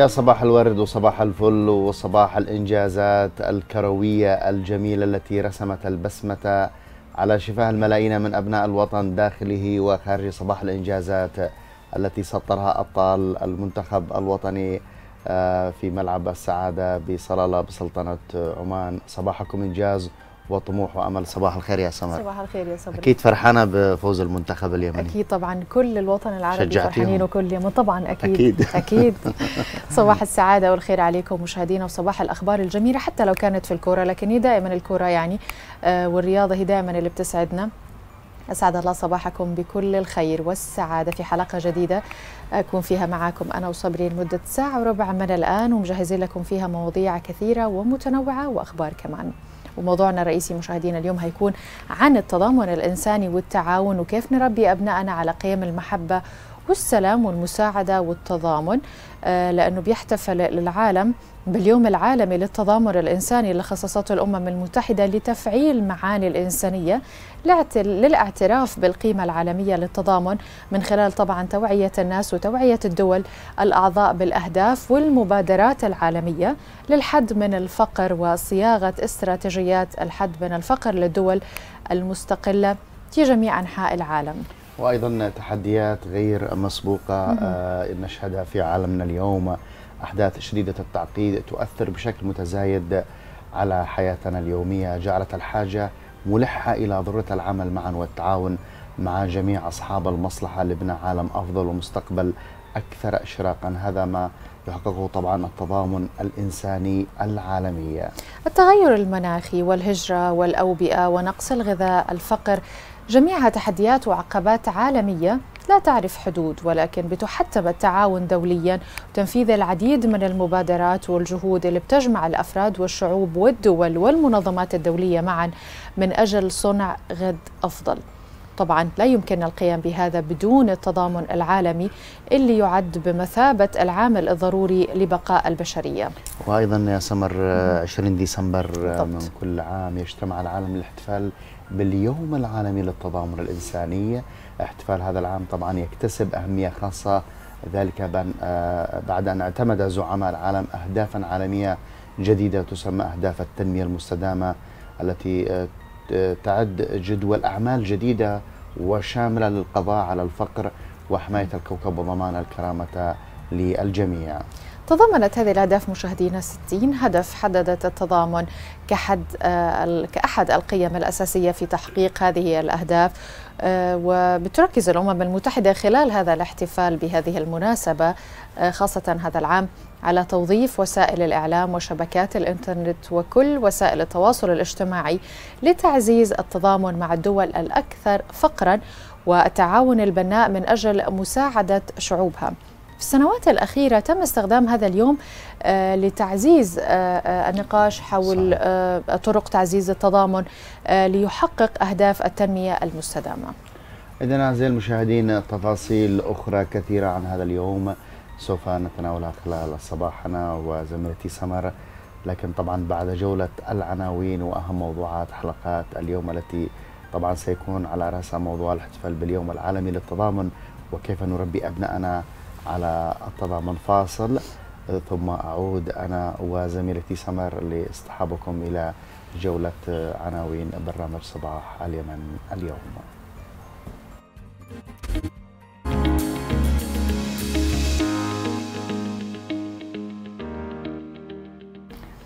يا صباح الورد وصباح الفل وصباح الإنجازات الكروية الجميلة التي رسمت البسمة على شفاه الملايين من أبناء الوطن داخله وخارجه صباح الإنجازات التي سطرها أبطال المنتخب الوطني آه، في ملعب السعادة بصلالة بسلطنة عمان. صباحكم إنجاز وطموح وأمل. صباح الخير يا سمر. صباح الخير يا صبري. أكيد فرحانة بفوز المنتخب اليمني. أكيد طبعا. كل الوطن العربي. فرحانين وكل اليمن. طبعا أكيد. أكيد. أكيد. صباح السعادة والخير عليكم مشاهدينا وصباح الأخبار الجميلة حتى لو كانت في الكورة لكن هي دائما الكورة يعني آه والرياضة هي دائما اللي بتسعدنا. أسعد الله صباحكم بكل الخير والسعادة في حلقة جديدة أكون فيها معكم أنا وصبري لمدة ساعة وربع من الآن ومجهزين لكم فيها مواضيع كثيرة ومتنوعة وأخبار كمان. وموضوعنا الرئيسي مشاهدينا اليوم هيكون عن التضامن الإنساني والتعاون وكيف نربي أبنائنا على قيم المحبة والسلام والمساعدة والتضامن آه، لأنه بيحتفل العالم باليوم العالمي للتضامن الإنساني اللي خصصته الأمم المتحدة لتفعيل معاني الإنسانية. للاعتراف بالقيمة العالمية للتضامن من خلال طبعا توعية الناس وتوعية الدول الأعضاء بالأهداف والمبادرات العالمية للحد من الفقر وصياغة استراتيجيات الحد من الفقر للدول المستقلة في جميع أنحاء العالم. وأيضا تحديات غير مسبوقة آه نشهدها في عالمنا اليوم. أحداث شديدة التعقيد تؤثر بشكل متزايد على حياتنا اليومية. جعلت الحاجة ملحة إلى ضروره العمل معا والتعاون مع جميع أصحاب المصلحة لبناء عالم أفضل ومستقبل أكثر اشراقا. هذا ما يحققه طبعا التضامن الإنساني العالمي. التغير المناخي والهجرة والأوبئة ونقص الغذاء الفقر جميعها تحديات وعقبات عالمية لا تعرف حدود ولكن بتحتم التعاون دوليا. وتنفيذ العديد من المبادرات والجهود اللي بتجمع الأفراد والشعوب والدول والمنظمات الدولية معا من أجل صنع غد أفضل. طبعا لا يمكن القيام بهذا بدون التضامن العالمي اللي يعد بمثابة العامل الضروري لبقاء البشرية. وأيضا يا سمر آه، 20 ديسمبر آه، بالضبط. من كل عام يجتمع العالم للاحتفال باليوم العالمي للتضامن الإنساني. احتفال هذا العام طبعا يكتسب أهمية خاصة ذلك آه، بعد أن اعتمد زعماء العالم اهدافا عالمية جديدة تسمى أهداف التنمية المستدامة التي آه، تعد جدول أعمال جديدة وشاملة للقضاء على الفقر وحماية الكوكب وضمان الكرامة للجميع. تضمنت هذه الأهداف مشاهدينا 60 هدف حددت التضامن كحد آه، كأحد القيم الأساسية في تحقيق هذه الأهداف وبتركز الأمم المتحدة خلال هذا الاحتفال بهذه المناسبة آه، خاصة هذا العام على توظيف وسائل الإعلام وشبكات الإنترنت وكل وسائل التواصل الاجتماعي لتعزيز التضامن مع الدول الأكثر فقرا والتعاون البناء من أجل مساعدة شعوبها. في السنوات الأخيرة تم استخدام هذا اليوم آه، لتعزيز آه، آه، النقاش حول طرق تعزيز التضامن ليحقق أهداف التنمية المستدامة. إذن أعزائي المشاهدين تفاصيل أخرى كثيرة عن هذا اليوم سوف نتناولها خلال صباحنا وزميلتي سمر. لكن طبعا بعد جولة العناوين وأهم موضوعات حلقات اليوم التي طبعا سيكون على رأسها موضوع الاحتفال باليوم العالمي للتضامن وكيف نربي أبنائنا على التضامن فاصل ثم أعود أنا وزميلتي سمر لإصطحابكم إلى جولة عناوين برنامج صباح اليمن اليوم.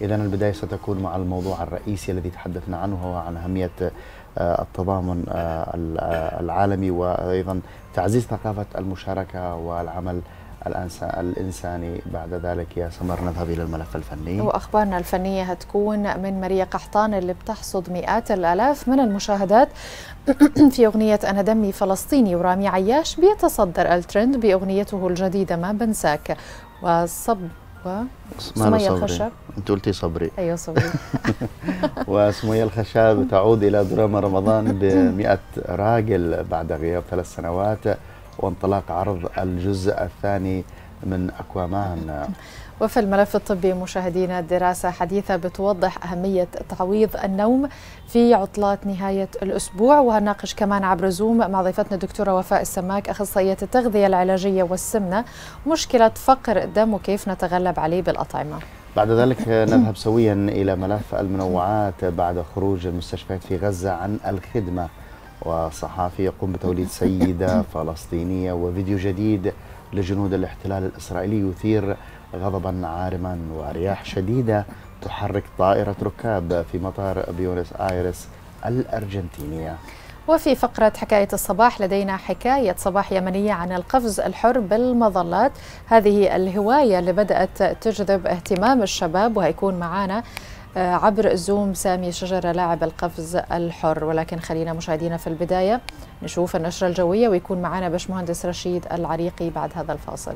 إذا البداية ستكون مع الموضوع الرئيسي الذي تحدثنا عنه هو عن أهمية التضامن آه، آه، العالمي وأيضا تعزيز ثقافة المشاركة والعمل الإنساني. بعد ذلك يا سمر نذهب إلى الملف الفني. وأخبارنا الفنية هتكون من ماريا قحطان اللي بتحصد مئات الآلاف من المشاهدات. في أغنية أنا دمي فلسطيني ورامي عياش بيتصدر الترند بأغنيته الجديدة ما بنساك. وصب و سمية؟ الخشب أنت قلتي صبري. أيوة صبري. وسمية الخشاب تعود إلى دراما رمضان بمئة راجل بعد غياب ثلاث سنوات وانطلاق عرض الجزء الثاني من أكوامان. وفي الملف الطبي مشاهدينا دراسة حديثة بتوضح أهمية تعويض النوم في عطلات نهاية الأسبوع وهناقش كمان عبر زوم مع ضيفتنا الدكتورة وفاء السماك أخصائية التغذية العلاجية والسمنة مشكلة فقر الدم وكيف نتغلب عليه بالأطعمة. بعد ذلك نذهب سويا إلى ملف المنوعات بعد خروج المستشفيات في غزة عن الخدمة. وصحافي يقوم بتوليد سيدة فلسطينية وفيديو جديد لجنود الاحتلال الإسرائيلي يثير غضبا عارما ورياح شديدة تحرك طائرة ركاب في مطار بيونس آيرس الأرجنتينية. وفي فقرة حكاية الصباح لدينا حكاية صباح يمنية عن القفز الحر بالمظلات. هذه الهواية اللي بدأت تجذب اهتمام الشباب وهيكون معنا عبر زوم سامي شجرة لاعب القفز الحر. ولكن خلينا مشاهدينا في البداية نشوف النشرة الجوية ويكون معنا باشمهندس رشيد العريقي بعد هذا الفاصل.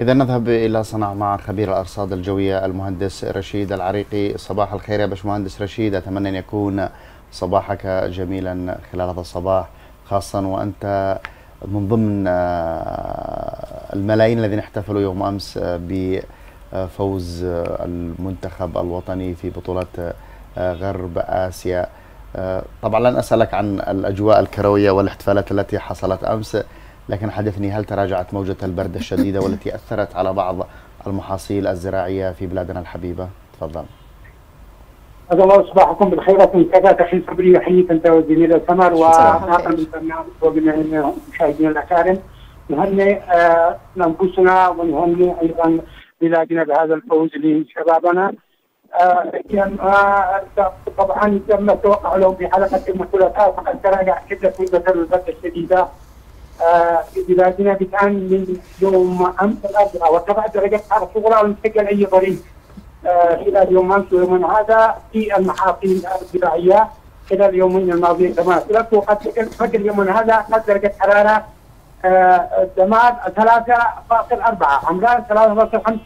إذا نذهب إلى صنعاء مع خبير الأرصاد الجوية المهندس رشيد العريقي. صباح الخير يا باشمهندس رشيد. أتمنى أن يكون صباحك جميلا خلال هذا الصباح خاصة وأنت من ضمن الملايين الذين احتفلوا يوم أمس بفوز المنتخب الوطني في بطولة غرب آسيا. طبعا لن أسألك عن الأجواء الكروية والاحتفالات التي حصلت أمس. لكن حدثني هل تراجعت موجة البرد الشديدة والتي أثرت على بعض المحاصيل الزراعية في بلادنا الحبيبة؟ تفضل. هذا الله صباحكم بالخير ومنتدى أخي صبري يحييك أنت والزميل سمر وطاقم البرنامج وجميع المشاهدين الأكارم. نهنئ أنفسنا ونهنئ أيضا بلادنا بهذا الفوز لشبابنا. لكن طبعا تم التوقع لهم في حلقة يوم الثلاثاء فقد تراجع شده موجه البرد الشديدة. في بلادنا بدءا من يوم أمس الاربعاء وارتفعت درجة الحراره الصغرى وانتقل أي ضريب خلال يوم أمس ويوم هذا في المحاصيل الزراعيه خلال اليومين الماضيين كما اثبت وقد سجل يوم هذا قد درجة حرارة دمار 3.4 عمران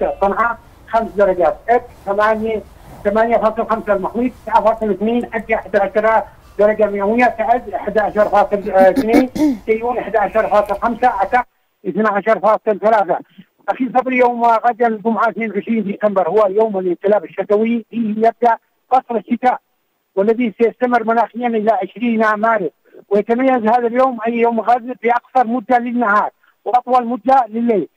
3.5 صنعاء 5 درجات. إكس 8 8.5 المحيط 9.2 حتى 11 درجة مئوية تعد 11.2 سيون 11.5 عتق 12.3 أخي صبري يوم غدا الجمعة 22 ديسمبر هو يوم الانقلاب الشتوي فيه يبدأ فصل الشتاء والذي سيستمر مناخيا إلى 20 مارس. ويتميز هذا اليوم أي يوم غد باقصر مدة للنهار وأطول مدة لليل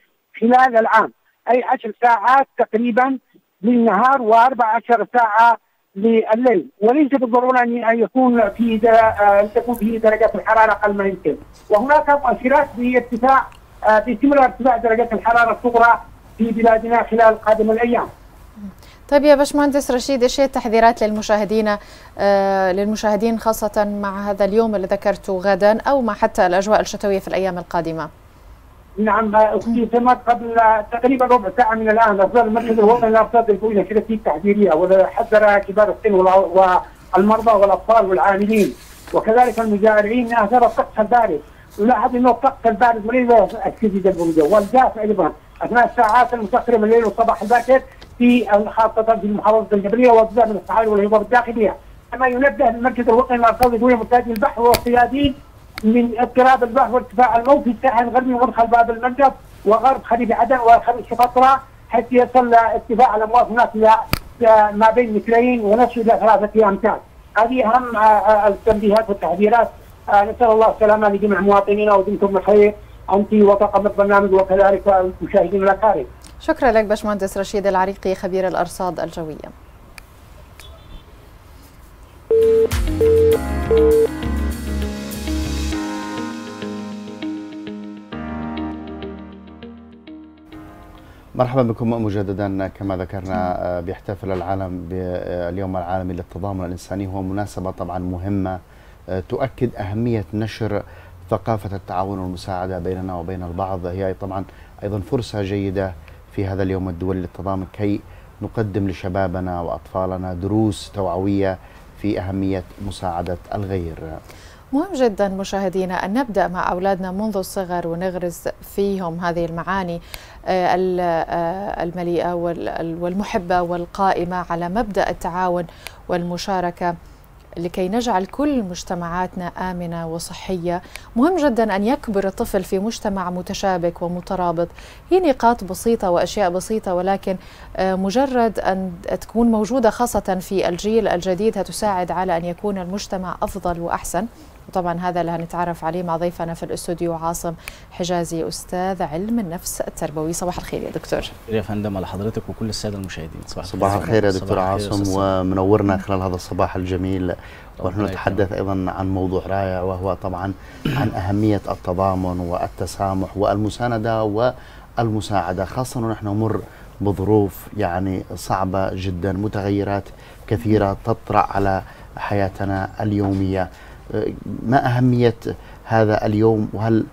خلال العام أي 10 ساعات تقريبا للنهار و14 ساعة لليل وليس بالضرورة أن يكون في أن تكون فيه درجات الحرارة أقل ما يمكن وهناك مؤشرات بارتفاع باستمرار ارتفاع درجات الحرارة الصغرى في بلادنا خلال قادم الأيام. طيب يا باشمهندس رشيد إيش هي التحذيرات للمشاهدين آه للمشاهدين خاصة مع هذا اليوم اللي ذكرته غدا أو مع حتى الأجواء الشتوية في الأيام القادمة؟ نعم أختي سمر قبل تقريبا ربع ساعة من الآن اصدر المركز الوطني للارصاد الجويه نشرت تحذيرية وحذر كبار السن والمرضى والأطفال والعاملين. وكذلك المزارعين من أثار الطقس البارد. نلاحظ انه الطقس البارد وليس الشديد البرودة والجاف أيضا. أثناء الساعات المتاخره من الليل والصباح الباكر في خاصه في المحافظة الجبلية واجزاء من الصحاري والهضاب الداخلية. كما ينبه المركز الوطني للارصاد الجويه متجه البحر والصيادين من اضطراب البحر وارتفاع الموج في الساحل الغربي ومدخل باب المنجب وغرب خليج عدن وخليج سقطرى حتى يصل لاتفاق على موازنات ما بين مترين ونصف إلى ثلاثة أمتار هذه أهم التنبيهات والتحذيرات نسأل الله السلامة لجميع مواطنينا ودمتم بخير أنت وطاقم البرنامج وكذلك المشاهدين الاكارم. شكرا لك باشمهندس رشيد العريقي خبير الأرصاد الجوية. مرحبا بكم مجددا كما ذكرنا بيحتفل العالم باليوم العالمي للتضامن الإنساني. هو مناسبة طبعا مهمة تؤكد أهمية نشر ثقافة التعاون والمساعدة بيننا وبين البعض. هي طبعا أيضا فرصة جيدة في هذا اليوم الدولي للتضامن كي نقدم لشبابنا وأطفالنا دروس توعوية في أهمية مساعدة الغير. مهم جدا مشاهدينا أن نبدأ مع أولادنا منذ الصغر ونغرس فيهم هذه المعاني. المليئة والمحبة والقائمة على مبدأ التعاون والمشاركة لكي نجعل كل مجتمعاتنا آمنة وصحية. مهم جدا أن يكبر الطفل في مجتمع متشابك ومترابط. هي نقاط بسيطة وأشياء بسيطة ولكن مجرد أن تكون موجودة خاصة في الجيل الجديد هتساعد على أن يكون المجتمع أفضل وأحسن. وطبعا هذا اللي هنتعرف عليه مع ضيفنا في الاستوديو عاصم حجازي أستاذ علم النفس التربوي. صباح الخير يا دكتور. يا فندم على حضرتك وكل السادة المشاهدين. صباح, صباح الخير يا دكتور عاصم. ومنورنا خلال هذا الصباح الجميل. ونحن نتحدث أيضا عن موضوع رائع وهو طبعا عن أهمية التضامن والتسامح والمساندة والمساعدة خاصة ونحن نمر بظروف يعني صعبة جدا متغيرات كثيرة تطرأ على حياتنا اليومية. ما أهمية هذا اليوم؟ وهل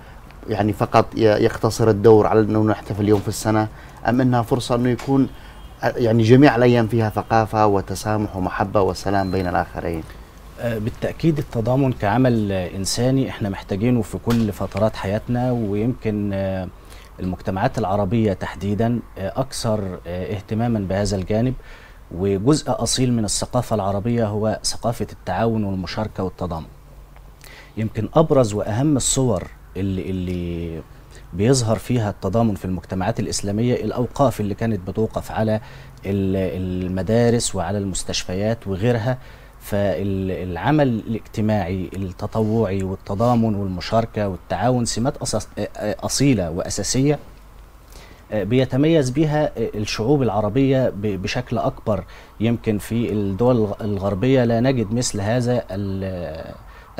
يعني فقط يقتصر الدور على أنه نحتفل يوم في السنة؟ أم أنها فرصة أنه يكون يعني جميع الأيام فيها ثقافة وتسامح ومحبة وسلام بين الآخرين؟ بالتأكيد التضامن كعمل إنساني إحنا محتاجينه في كل فترات حياتنا ويمكن المجتمعات العربية تحديدا أكثر اهتماما بهذا الجانب. وجزء أصيل من الثقافة العربية هو ثقافة التعاون والمشاركة والتضامن. يمكن أبرز وأهم الصور اللي اللي بيظهر فيها التضامن في المجتمعات الإسلامية الأوقاف اللي كانت بتوقف على المدارس وعلى المستشفيات وغيرها فالعمل الاجتماعي التطوعي والتضامن والمشاركة والتعاون سمات أصيلة وأساسية بيتميز بها الشعوب العربية بشكل أكبر. يمكن في الدول الغربية لا نجد مثل هذا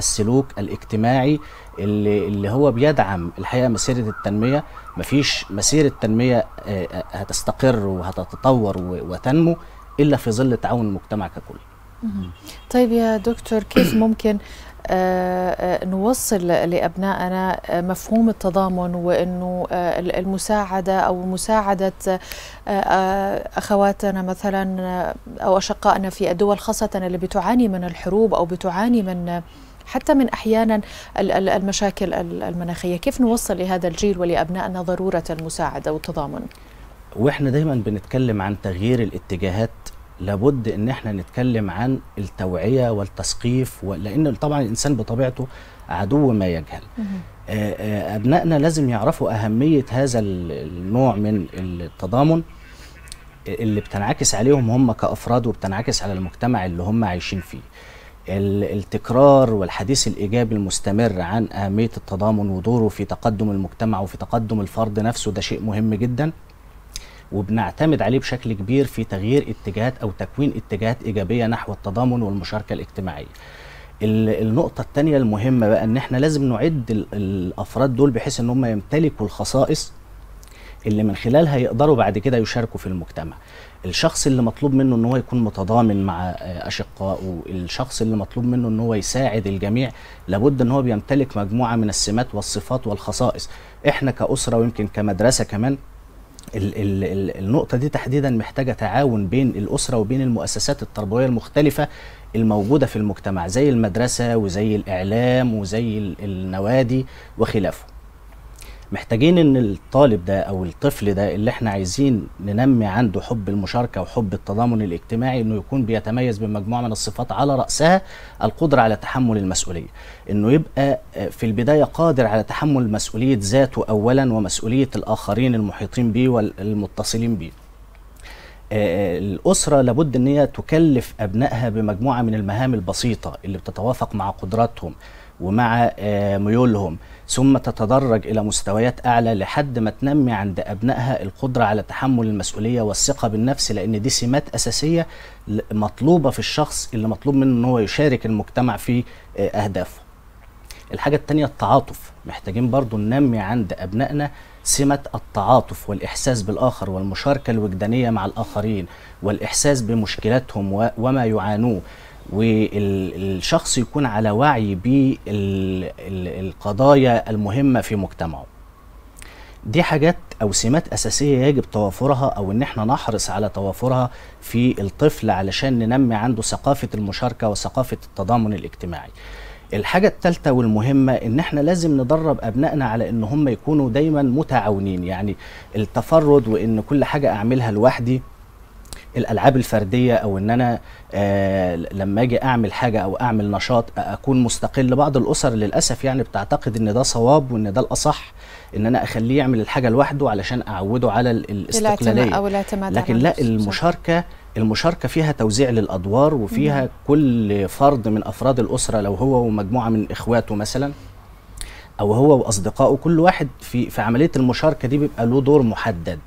السلوك الاجتماعي اللي, اللي هو بيدعم الحقيقة مسيرة التنمية مفيش مسيرة تنميه هتستقر وهتتطور وتنمو إلا في ظل تعاون المجتمع ككل. طيب يا دكتور كيف ممكن نوصل لأبنائنا مفهوم التضامن وإنه المساعدة أو مساعدة أخواتنا مثلا أو أشقائنا في الدول خاصة اللي بتعاني من الحروب أو بتعاني من حتى من أحيانا المشاكل المناخية، كيف نوصل لهذا الجيل ولأبنائنا ضرورة المساعدة والتضامن؟ وإحنا دايما بنتكلم عن تغيير الاتجاهات لابد إن إحنا نتكلم عن التوعية والتثقيف لأن طبعا الإنسان بطبيعته عدو ما يجهل. أبنائنا لازم يعرفوا أهمية هذا النوع من التضامن اللي بتنعكس عليهم هم كأفراد وبتنعكس على المجتمع اللي هم عايشين فيه. التكرار والحديث الإيجابي المستمر عن أهمية التضامن ودوره في تقدم المجتمع وفي تقدم الفرد نفسه ده شيء مهم جدا وبنعتمد عليه بشكل كبير في تغيير اتجاهات أو تكوين اتجاهات إيجابية نحو التضامن والمشاركة الاجتماعية. النقطة الثانية المهمة بقى إن إحنا لازم نعد الأفراد دول بحيث إن هم يمتلكوا الخصائص اللي من خلالها يقدروا بعد كده يشاركوا في المجتمع. الشخص اللي مطلوب منه إن هو يكون متضامن مع اشقائه الشخص اللي مطلوب منه إن هو يساعد الجميع لابد إن هو بيمتلك مجموعة من السمات والصفات والخصائص إحنا كأسرة ويمكن كمدرسة كمان ال ال ال النقطة دي تحديدا محتاجة تعاون بين الأسرة وبين المؤسسات التربوية المختلفة الموجودة في المجتمع زي المدرسة وزي الإعلام وزي النوادي وخلافه محتاجين إن الطالب ده أو الطفل ده اللي إحنا عايزين ننمي عنده حب المشاركة وحب التضامن الاجتماعي إنه يكون بيتميز بمجموعة من الصفات على رأسها القدرة على تحمل المسؤولية. إنه يبقى في البداية قادر على تحمل مسؤولية ذاته اولا ومسؤولية الآخرين المحيطين به والمتصلين به آه، الأسرة لابد أن هي تكلف أبنائها بمجموعة من المهام البسيطة اللي بتتوافق مع قدراتهم ومع آه، ميولهم. ثم تتدرج إلى مستويات أعلى لحد ما تنمي عند أبنائها القدرة على تحمل المسؤولية والثقة بالنفس لأن دي سمات أساسية مطلوبة في الشخص اللي مطلوب منه أن هو يشارك المجتمع في آه، أهدافه. الحاجة التانية التعاطف. محتاجين برضو ننمي عند أبنائنا سمة التعاطف والإحساس بالآخر والمشاركة الوجدانية مع الآخرين والإحساس بمشكلاتهم وما يعانوه. والشخص يكون على وعي بالقضايا المهمة في مجتمعه. دي حاجات أو سمات أساسية يجب توافرها أو إن إحنا نحرص على توافرها في الطفل علشان ننمي عنده ثقافة المشاركة وثقافة التضامن الاجتماعي. الحاجة الثالثة والمهمة إن إحنا لازم ندرب أبنائنا على إن هم يكونوا دايما متعاونين. يعني التفرد وإن كل حاجة أعملها لوحدي الألعاب الفردية أو إن أنا آه لما أجي أعمل حاجة أو أعمل نشاط أكون مستقل. بعض الأسر للأسف يعني بتعتقد إن ده صواب وإن ده الأصح إن أنا أخليه يعمل الحاجة لوحده علشان أعوده على الاستقلالية. أو الاعتماد لكن لا. المشاركة المشاركة فيها توزيع للأدوار وفيها كل فرد من أفراد الأسرة لو هو ومجموعة من إخواته مثلا أو هو وأصدقائه كل واحد في في عملية المشاركة دي بيبقى له دور محدد.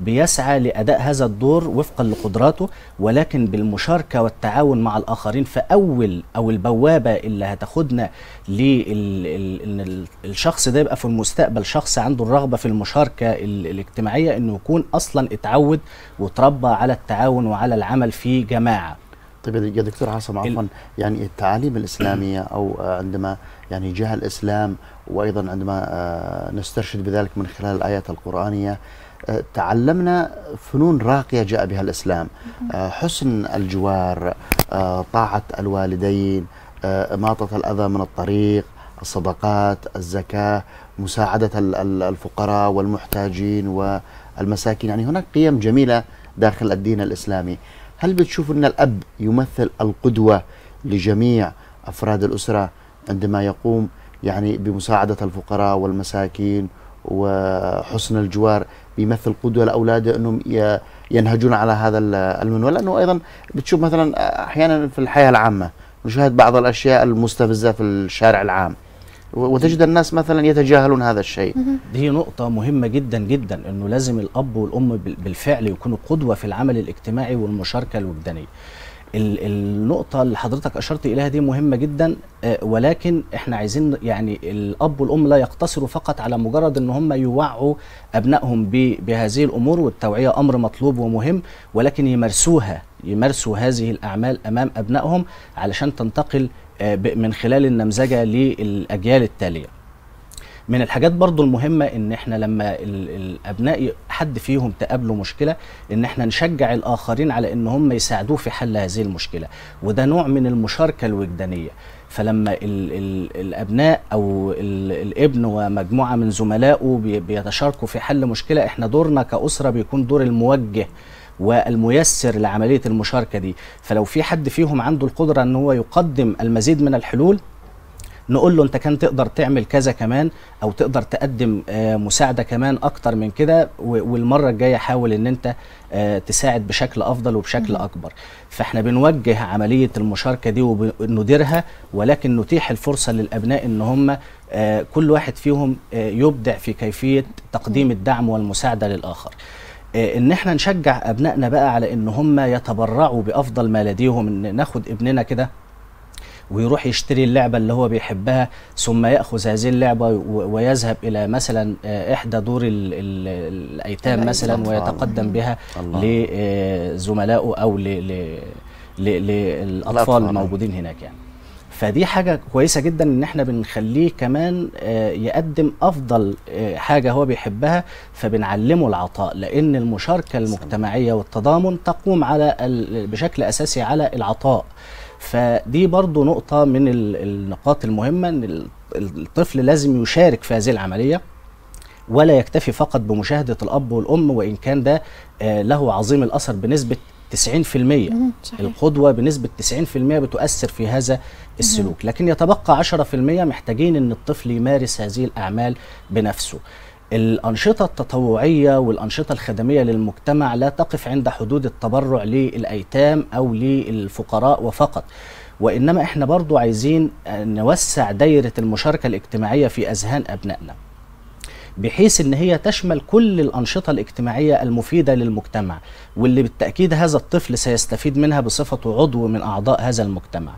بيسعى لأداء هذا الدور وفقا لقدراته ولكن بالمشاركة والتعاون مع الآخرين فأول أو البوابة اللي هتاخدنا لأن الشخص ده يبقى في المستقبل شخص عنده الرغبة في المشاركة ال- الاجتماعية إنه يكون أصلا اتعود وتربى على التعاون وعلى العمل في جماعة. طيب يا دكتور عاصم عفوا. يعني التعاليم الإسلامية أو آه، عندما يعني جاء الإسلام وأيضا عندما آه، نسترشد بذلك من خلال الآيات القرآنية آه، تعلمنا فنون راقية جاء بها الإسلام. آه، حسن الجوار آه، طاعة الوالدين آه، إماطة الأذى من الطريق الصدقات الزكاة مساعدة ال- ال- الفقراء والمحتاجين والمساكين. يعني هناك قيم جميلة داخل الدين الإسلامي. هل بتشوف أن الأب يمثل القدوة لجميع أفراد الأسرة عندما يقوم يعني بمساعدة الفقراء والمساكين وحسن الجوار؟ بيمثل قدوة لأولاده أنهم ي- ينهجون على هذا ال- المنوال. لأنه أيضا بتشوف مثلا أحيانا في الحياة العامة نشاهد بعض الأشياء المستفزة في الشارع العام. وتجد الناس مثلا يتجاهلون هذا الشيء. دي نقطة مهمة جدا جدا إنه لازم الأب والأم بال- بالفعل يكونوا قدوة في العمل الاجتماعي والمشاركة الوجدانية. ال- النقطة اللي حضرتك أشرت إليها دي مهمة جدا آه، ولكن إحنا عايزين يعني الأب والأم لا يقتصروا فقط على مجرد إن هم يوعوا أبنائهم بهذه الأمور والتوعية أمر مطلوب ومهم ولكن يمارسوها يمارسوا هذه الأعمال أمام أبنائهم علشان تنتقل آه، من خلال النمذجة للأجيال التالية. من الحاجات برضو المهمة إن إحنا لما ال- الأبناء حد فيهم تقابله مشكلة إن إحنا نشجع الآخرين على إن هم يساعدوه في حل هذه المشكلة. وده نوع من المشاركة الوجدانية. فلما ال ال الأبناء أو ال الابن ومجموعة من زملائه بي- بيتشاركوا في حل مشكلة إحنا دورنا كأسرة بيكون دور الموجه والميسر لعملية المشاركة دي. فلو في حد فيهم عنده القدرة إن هو يقدم المزيد من الحلول نقول له انت كان تقدر تعمل كذا كمان أو تقدر تقدم آه، مساعدة كمان أكتر من كده والمرة الجاية حاول ان انت آه، تساعد بشكل افضل وبشكل اكبر. فاحنا بنوجه عملية المشاركة دي ونديرها ولكن نتيح الفرصة للأبناء ان هم آه، كل واحد فيهم يبدع في كيفية تقديم الدعم والمساعدة للآخر. ان إحنا نشجع أبنائنا بقى على ان هم يتبرعوا بأفضل ما لديهم ان ناخد ابننا كده ويروح يشتري اللعبة اللي هو بيحبها ثم يأخذ هذه اللعبة و- ويذهب إلى مثلا آه، إحدى دور ال ال الأيتام مثلا. ويتقدم بها. لزملائه أو ل- ل- ل- للأطفال الأطفال. الموجودين هناك يعني فدي حاجة كويسة جدا إن إحنا بنخليه كمان آه، يقدم أفضل آه، حاجة هو بيحبها فبنعلمه العطاء لأن المشاركة المجتمعية والتضامن تقوم على بشكل أساسي على العطاء فدي برضو نقطة من ال- النقاط المهمة إن ال- الطفل لازم يشارك في هذه العملية ولا يكتفي فقط بمشاهدة الأب والأم وإن كان ده آه، له عظيم الأثر بنسبة 90% مهم. صحيح. القدوة بنسبة 90% بتؤثر في هذا السلوك لكن يتبقى 10% محتاجين أن الطفل يمارس هذه الأعمال بنفسه الأنشطة التطوعية والأنشطة الخدمية للمجتمع لا تقف عند حدود التبرع للأيتام أو للفقراء وفقط. وإنما إحنا برضو عايزين نوسع دايرة المشاركة الاجتماعية في أذهان أبنائنا بحيث إن هي تشمل كل الأنشطة الاجتماعية المفيدة للمجتمع واللي بالتأكيد هذا الطفل سيستفيد منها بصفته عضو من أعضاء هذا المجتمع.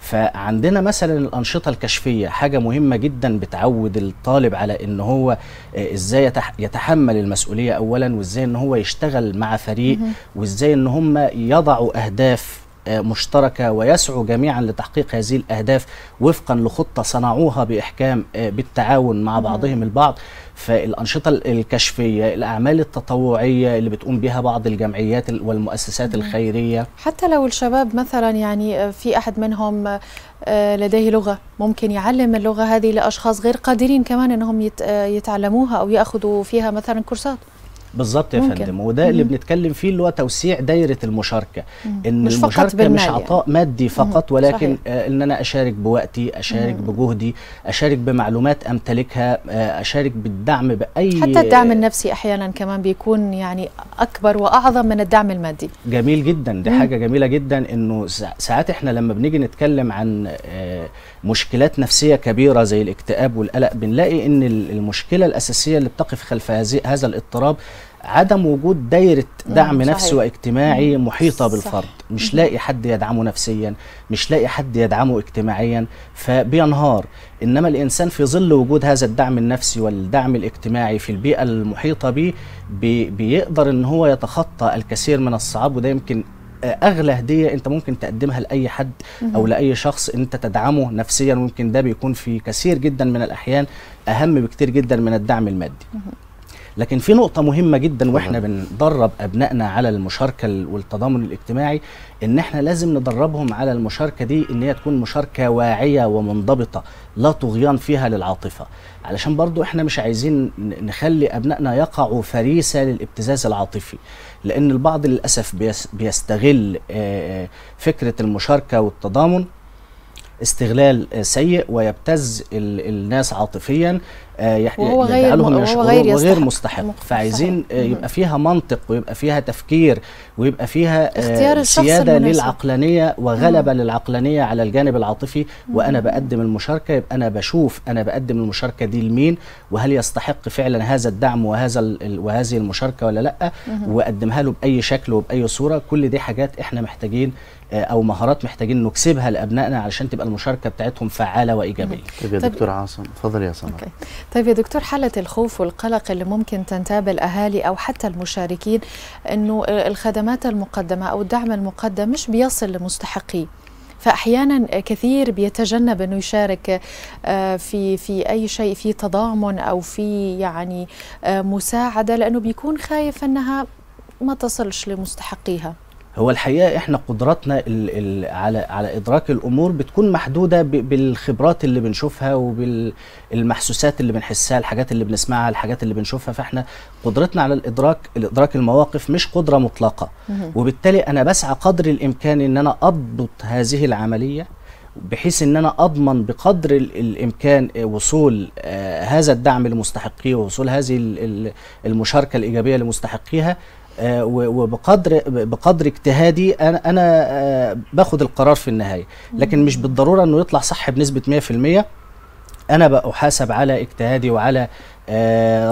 فعندنا مثلا الأنشطة الكشفية حاجة مهمة جدا بتعود الطالب على إن هو آه، إزاي يتح- يتحمل المسؤولية اولا وإزاي إن هو يشتغل مع فريق وإزاي إن هم يضعوا أهداف مشتركة ويسعوا جميعا لتحقيق هذه الأهداف وفقا لخطة صنعوها بإحكام آه، بالتعاون مع بعضهم البعض. فالأنشطة ال- الكشفية الأعمال التطوعية اللي بتقوم بها بعض الجمعيات ال- والمؤسسات الخيرية. حتى لو الشباب مثلا يعني آه، في أحد منهم آه، لديه لغة ممكن يعلم اللغة هذه لأشخاص غير قادرين كمان آه، يتعلموها أو يأخذوا فيها مثلا كورسات. بالظبط يا. فندم وده اللي بنتكلم فيه اللي هو توسيع دايرة المشاركة ان مش فقط المشاركة مش بالمال يعني. عطاء مادي فقط مم. ولكن صحيح. آه إن أنا أشارك بوقتي أشارك بجهدي أشارك بمعلومات أمتلكها آه أشارك بالدعم بأي حتى الدعم النفسي أحيانا كمان بيكون يعني أكبر وأعظم من الدعم المادي جميل جدا دي حاجة جميلة جدا إنه سا- ساعات إحنا لما بنيجي نتكلم عن آه، مشكلات نفسية كبيرة زي الاكتئاب والقلق بنلاقي إن ال- المشكلة الأساسية اللي بتقف خلف هذا اضطراب عدم وجود دايرة دعم صحيح. نفسي واجتماعي محيطة صح. بالفرد. مش لاقي حد يدعمه نفسيا مش لاقي حد يدعمه اجتماعيا فبينهار. إنما الإنسان في ظل وجود هذا الدعم النفسي والدعم الاجتماعي في البيئة المحيطة به بي بيقدر إن هو يتخطى الكثير من الصعاب وده يمكن آه، أغلى هدية أنت ممكن تقدمها لأي حد أو لأي شخص أنت تدعمه نفسيا. ويمكن ده بيكون في كثير جدا من الأحيان أهم بكتير جدا من الدعم المادي. لكن في نقطة مهمة جدا وإحنا بندرب أبنائنا على المشاركة ال- والتضامن الاجتماعي إن إحنا لازم ندربهم على المشاركة دي إن هي تكون مشاركة واعية ومنضبطة لا طغيان فيها للعاطفة. علشان برضو إحنا مش عايزين نخلي أبنائنا يقعوا فريسة للابتزاز العاطفي لأن البعض للأسف بيس- بيستغل فكرة المشاركة والتضامن استغلال سيء ويبتز ال- الناس عاطفيا آه، وهو غير- يجعلهم وهو غير وغير. مستحق. فعايزين. آه، يبقى فيها منطق ويبقى فيها تفكير ويبقى فيها آه، اختيار الشخص سيادة المناسب. للعقلانية وغلبة للعقلانية على الجانب العاطفي وأنا بقدم المشاركة يبقى أنا بشوف أنا بقدم المشاركة دي لمين؟ وهل يستحق فعلا هذا الدعم وهذا وهذه المشاركة ولا لأ؟ وأقدمها له بأي شكل وبأي صورة. كل دي حاجات إحنا محتاجين آه، أو مهارات محتاجين نكسبها لأبنائنا علشان تبقى المشاركة بتاعتهم فعالة وإيجابية. طيب يا طيب. دكتور عاصم تفضل يا سمر. طيب يا دكتور حالة الخوف والقلق اللي ممكن تنتاب الأهالي أو حتى المشاركين أنه الخدمات المقدمة أو الدعم المقدم مش بيصل لمستحقيه. فأحيانا كثير بيتجنب إنه يشارك آه، في في أي شيء في تضامن أو في يعني آه، مساعدة لأنه بيكون خايف إنها ما تصلش لمستحقيها. هو الحقيقة إحنا قدراتنا ال ال على على إدراك الأمور بتكون محدودة بالخبرات اللي بنشوفها وبالمحسوسات اللي بنحسها الحاجات اللي بنسمعها الحاجات اللي بنشوفها. فإحنا قدرتنا على الإدراك الادراك المواقف مش قدرة مطلقة. وبالتالي أنا بسعى قدر الإمكان إن أنا أضبط هذه العملية بحيث إن أنا أضمن بقدر ال- الإمكان وصول آه، هذا الدعم لمستحقيه ووصول هذه ال- ال- المشاركة الإيجابية لمستحقيها وبقدر بقدر اجتهادي أنا أنا آه، باخد القرار في النهاية. لكن مش بالضرورة إنه يطلع صح بنسبة 100% أنا بحاسب على اجتهادي وعلى آه،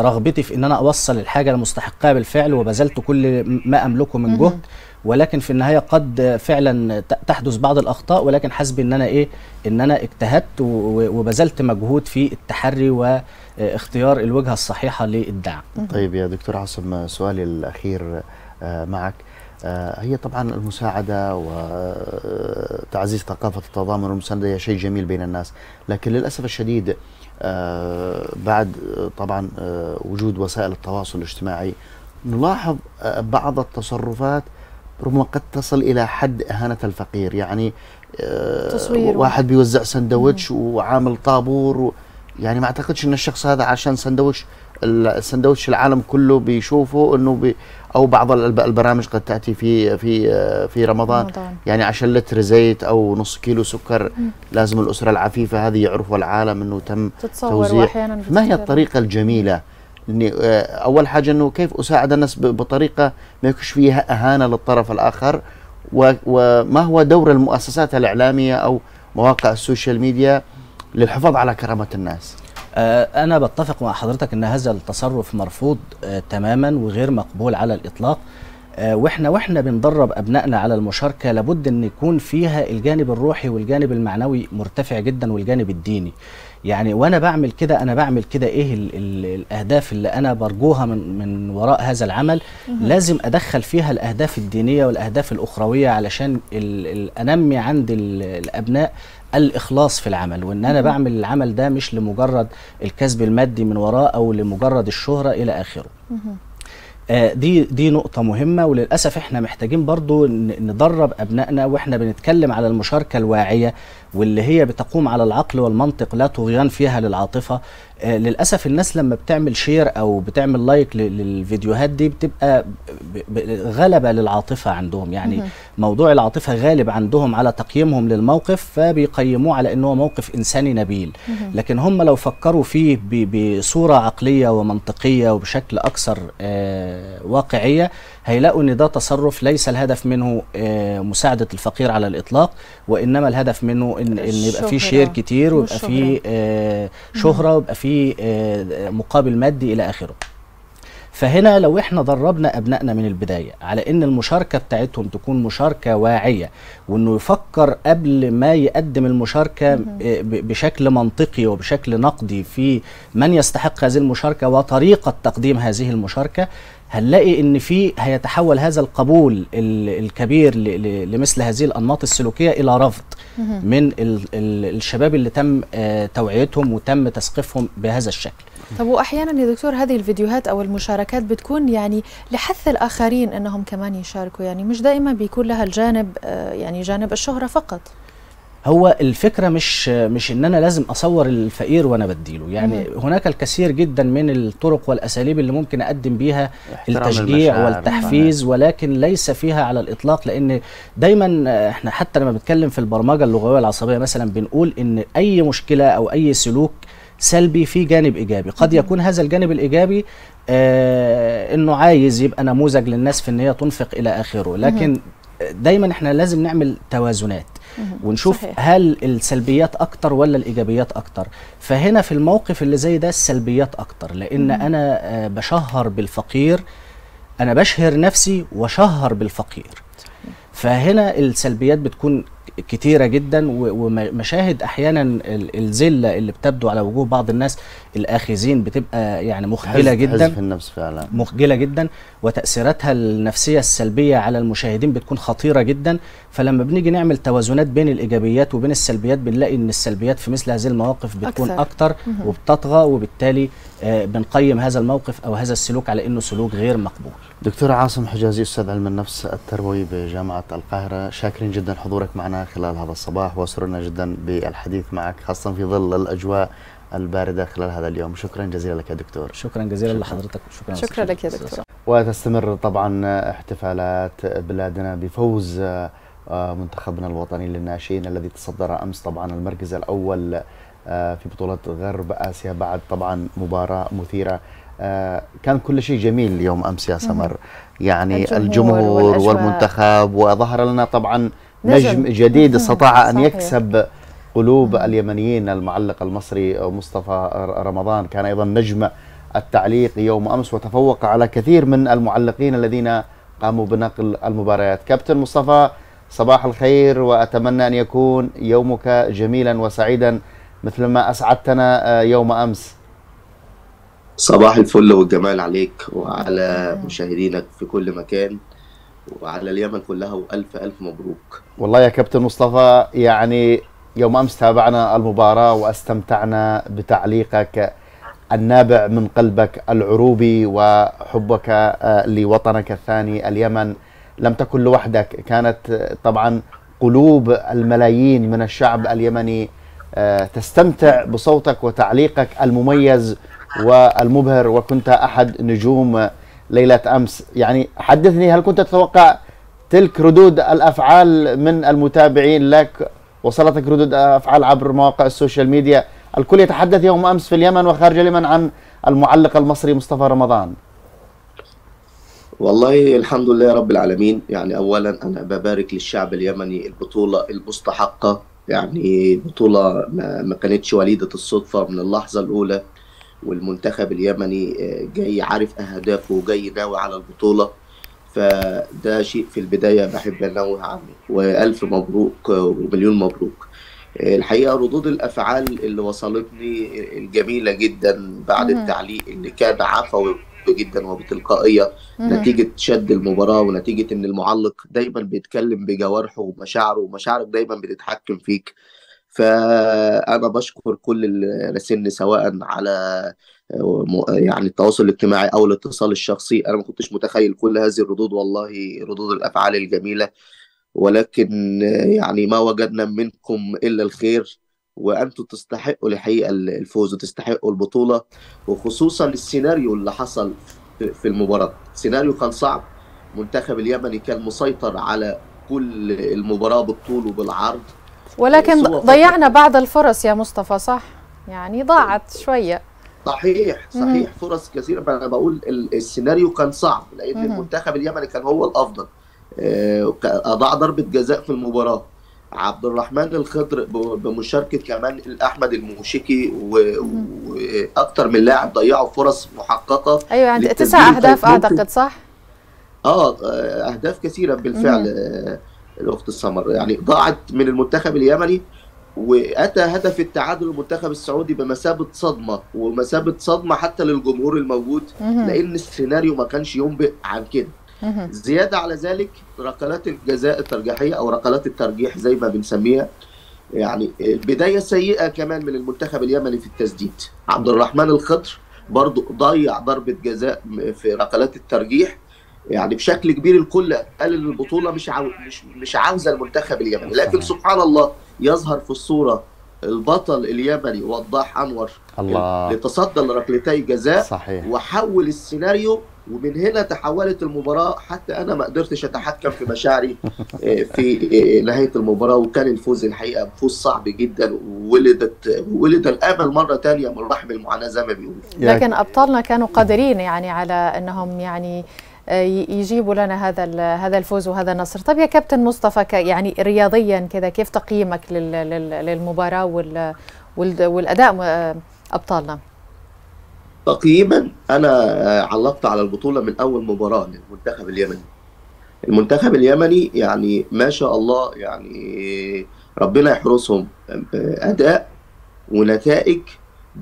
رغبتي في إن أنا أوصل الحاجة المستحقها بالفعل وبذلت كل ما أملكه من جهد ولكن في النهاية قد فعلا تحدث بعض الأخطاء ولكن حسب إن أنا إيه إن أنا اجتهدت وبذلت مجهود في التحري واختيار الوجهة الصحيحة للدعم. طيب يا دكتور عاصم سؤالي الأخير آه، معك. آه، هي طبعا المساعدة وتعزيز ثقافة التضامن والمساندة هي شيء جميل بين الناس لكن للأسف الشديد آه، بعد آه، طبعا آه، وجود وسائل التواصل الاجتماعي نلاحظ آه، بعض التصرفات ربما قد تصل إلى حد إهانة الفقير يعني آه، تصوير. واحد بيوزع سندوتش وعامل طابور يعني ما أعتقدش إن الشخص هذا عشان سندوتش السندوتش العالم كله بيشوفه إنه بي أو بعض الب- البرامج قد تأتي في في في رمضان. رمضان. يعني عشان لتر زيت أو نص كيلو سكر لازم الأسرة العفيفة هذه يعرفوا العالم إنه تم تتصور توزيع. ما هي. الطريقة الجميلة؟ اني آه، أول حاجة إنه كيف أساعد الناس بطريقة ما يكونش فيها أهانة للطرف الآخر؟ وما هو دور المؤسسات الإعلامية أو مواقع ال social media؟ للحفاظ على كرامة الناس. آه، أنا بتفق مع حضرتك أن هذا التصرف مرفوض آه، تماما وغير مقبول على الإطلاق. آه، وإحنا وإحنا بندرب أبنائنا على المشاركة لابد إن يكون فيها الجانب الروحي والجانب المعنوي مرتفع جدا والجانب الديني. يعني وأنا بعمل كده أنا بعمل كده إيه ال ال الأهداف اللي أنا برجوها من من وراء هذا العمل؟ لازم أدخل فيها الأهداف الدينية والأهداف الأخروية علشان ال ال أنمي عند ال الأبناء الإخلاص في العمل وإن أنا بعمل العمل ده مش لمجرد الكسب المادي من وراه أو لمجرد الشهرة إلى آخره. آه، دي دي نقطة مهمة وللأسف إحنا محتاجين برضو ندرب أبنائنا وإحنا بنتكلم على المشاركة الواعية واللي هي بتقوم على العقل والمنطق لا طغيان فيها للعاطفة. آه، للأسف الناس لما بتعمل share أو بتعمل like للفيديوهات دي بتبقى غلبة للعاطفة عندهم. يعني موضوع العاطفة غالب عندهم على تقييمهم للموقف فبيقيموه على أنه موقف إنساني نبيل. لكن هم لو فكروا فيه ب- بصورة عقلية ومنطقية وبشكل أكثر آه، واقعية هيلاقوا إن ده تصرف ليس الهدف منه آه، مساعدة الفقير على الإطلاق وإنما الهدف منه إن, إن يبقى فيه الشهرة. share كتير ويبقى. فيه آه، شهرة ويبقى فيه آه، مقابل مادي إلى آخره. فهنا لو إحنا دربنا أبنائنا من البداية على إن المشاركة بتاعتهم تكون مشاركة واعية وإنه يفكر قبل ما يقدم المشاركة ب- بشكل منطقي وبشكل نقدي في من يستحق هذه المشاركة وطريقة تقديم هذه المشاركة هنلاقي إن في هيتحول هذا القبول ال- الكبير لمثل هذه الأنماط السلوكية إلى رفض من ال- ال- الشباب اللي تم آه، توعيتهم وتم تثقيفهم بهذا الشكل. طب وأحيانا يا دكتور هذه الفيديوهات أو المشاركات بتكون يعني لحث الآخرين إنهم كمان يشاركوا يعني مش دائما بيكون لها الجانب آه، يعني جانب الشهرة فقط. هو الفكرة مش مش إن أنا لازم أصور الفقير وأنا بديله. يعني هناك الكثير جدا من الطرق والأساليب اللي ممكن أقدم بيها التشجيع. والتحفيز ولكن ليس فيها على الإطلاق لأن دايما إحنا حتى لما بنتكلم في البرمجة اللغوية العصبية مثلا بنقول إن أي مشكلة أو أي سلوك سلبي في جانب إيجابي. قد يكون هذا الجانب الإيجابي آه إنه عايز يبقى نموذج للناس في إن هي تنفق إلى آخره. لكن دايما إحنا لازم نعمل توازنات ونشوف صحيح. هل السلبيات أكتر ولا الإيجابيات أكتر. فهنا في الموقف اللي زي ده السلبيات أكتر لأن أنا آه، بشهر بالفقير أنا بشهر نفسي وشهر بالفقير. فهنا السلبيات بتكون كتيرة جدا ومشاهد أحيانا ال- الذلة اللي بتبدو على وجوه بعض الناس الآخذين بتبقى يعني مخجلة حزب- جدا. حزب النفس فعلا. مخجلة جدا وتأثيراتها النفسية السلبية على المشاهدين بتكون خطيرة جدا. فلما بنيجي نعمل توازنات بين الإيجابيات وبين السلبيات بنلاقي إن السلبيات في مثل هذه المواقف بتكون أكثر. أكتر, أكتر وبتطغى وبالتالي آه، بنقيم هذا الموقف أو هذا السلوك على إنه سلوك غير مقبول. دكتور عاصم حجازي أستاذ علم النفس التربوي بجامعة القاهرة. شاكرين جدا حضورك معنا خلال هذا الصباح وسرنا جدا بالحديث معك خاصة في ظل الأجواء الباردة خلال هذا اليوم. شكرا جزيلا لك يا دكتور. شكرا جزيلا لحضرتك. وشكرا شكرا لك يا دكتور. وتستمر طبعا احتفالات بلادنا بفوز آه، منتخبنا الوطني للناشئين الذي تصدر أمس طبعا المركز الأول آه، في بطولة غرب آسيا. بعد طبعا مباراة مثيرة كان كل شيء جميل يوم أمس يا سمر يعني الجمهور الجمهور. والمنتخب وظهر لنا طبعا نجم. نجم جديد. استطاع أن. يكسب قلوب اليمنيين المعلق المصري مصطفى رمضان كان أيضا نجم التعليق يوم أمس وتفوق على كثير من المعلقين الذين قاموا بنقل المباريات كابتن مصطفى صباح الخير وأتمنى أن يكون يومك جميلا وسعيدا مثل ما أسعدتنا آه، يوم أمس صباح الفل والجمال عليك وعلى مشاهدينك في كل مكان وعلى اليمن كلها وألف ألف مبروك. والله يا كابتن مصطفى يعني يوم أمس تابعنا المباراة واستمتعنا بتعليقك النابع من قلبك العروبي وحبك آه، لوطنك الثاني اليمن. لم تكن لوحدك كانت آه، طبعا قلوب الملايين من الشعب اليمني آه، تستمتع بصوتك وتعليقك المميز والمبهر وكنت أحد نجوم ليلة أمس. يعني حدثني هل كنت تتوقع تلك ردود الأفعال من المتابعين لك؟ وصلتك ردود أفعال عبر مواقع السوشيال ميديا؟ الكل يتحدث يوم أمس في اليمن وخارج اليمن عن المعلق المصري مصطفى رمضان. والله الحمد لله رب العالمين. يعني اولا أنا ببارك للشعب اليمني البطولة المستحقة. يعني بطولة ما ما كانتش وليدة الصدفة من اللحظة الأولى. والمنتخب اليمني آه، جاي عارف أهدافه وجاي ناوي على البطولة. فده شيء في البداية بحب أنوه عنه. وألف مبروك ومليون مبروك. آه، الحقيقة ردود الأفعال اللي وصلتني الجميلة جدا بعد. التعليق اللي كان عفوي جدا وبتلقائية. مهم. نتيجة شد المباراة ونتيجة إن المعلق دايما بيتكلم بجوارحه ومشاعره ومشاعرك دايما بتتحكم فيك. فأنا بشكر كل اللي سواء على يعني التواصل الاجتماعي أو الاتصال الشخصي. أنا ما كنتش متخيل كل هذه الردود والله ردود الأفعال الجميلة. ولكن يعني ما وجدنا منكم إلا الخير وأنتم تستحقوا الحقيقة الفوز وتستحقوا البطولة وخصوصا السيناريو اللي حصل في المباراة. سيناريو كان صعب. منتخب اليمني كان مسيطر على كل المباراة بالطول وبالعرض. ولكن. ضيعنا بعض الفرص يا مصطفى صح؟ يعني ضاعت شوية. صحيح. صحيح. فرص كثيرة. أنا بقول ال- السيناريو كان صعب لأن. المنتخب اليمني كان هو الأفضل. آه، أضاع ضربة جزاء في المباراة. عبد الرحمن الخضر ب- بمشاركة كمان احمد الموشكي و- وأكتر من لاعب ضيعوا فرص محققة أيوه عند للتسجيل تسع أهداف أعتقد صح؟ آه آه، أهداف كثيرة بالفعل. مهم. الأخت السمر يعني ضاعت من المنتخب اليمني وأتى هدف التعادل المنتخب السعودي بمثابة صدمة ومثابة صدمة حتى للجمهور الموجود. لأن السيناريو ما كانش ينبئ عن كده. زيادة على ذلك ركلات الجزاء الترجيحية أو ركلات الترجيح زي ما بنسميها يعني بداية سيئة كمان من المنتخب اليمني في التسديد عبد الرحمن الخضر برضو ضيع ضربة جزاء في ركلات الترجيح يعني بشكل كبير الكل قال إن البطولة مش عاو... مش مش عاوزة المنتخب اليمني. لكن. سبحان الله يظهر في الصورة البطل اليمني وضاح أنور الله. لتصدى لركلتي جزاء صحيح. وحول السيناريو ومن هنا تحولت المباراة حتى أنا ما قدرتش أتحكم في مشاعري آه، في آه، نهاية المباراة وكان الفوز الحقيقة فوز صعب جدا وولدت ولد الأمل مرة تانية من رحم المعاناة زي ما بيقولوا. لكن أبطالنا كانوا قادرين يعني على إنهم يعني يجيبوا لنا هذا هذا الفوز وهذا النصر. طيب يا كابتن مصطفى يعني رياضيا كذا كيف تقييمك لل- لل- للمباراة وال وال- والأداء آه، أبطالنا؟ تقييما أنا آه، علقت على البطولة من أول مباراة للمنتخب اليمني. المنتخب اليمني يعني ما شاء الله يعني ربنا يحرسهم آه، أداء ونتائج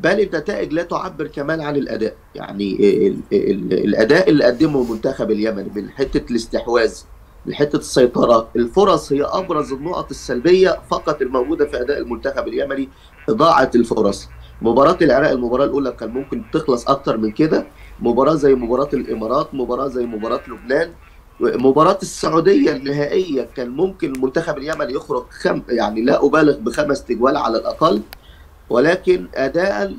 بل النتائج لا تعبر كمان عن الأداء. يعني ال ال الأداء اللي قدمه المنتخب اليمني من حتة الاستحواذ لحته السيطرة الفرص هي أبرز النقط السلبية فقط الموجودة في أداء المنتخب اليمني إضاعة الفرص. مباراة العراق المباراة الأولى كان ممكن تخلص أكتر من كده. مباراة زي مباراة الإمارات مباراة زي مباراة لبنان مباراة السعودية النهائية كان ممكن المنتخب اليمني يخرج خم يعني لا أبالغ بخمس تجوال على الأقل. ولكن أداء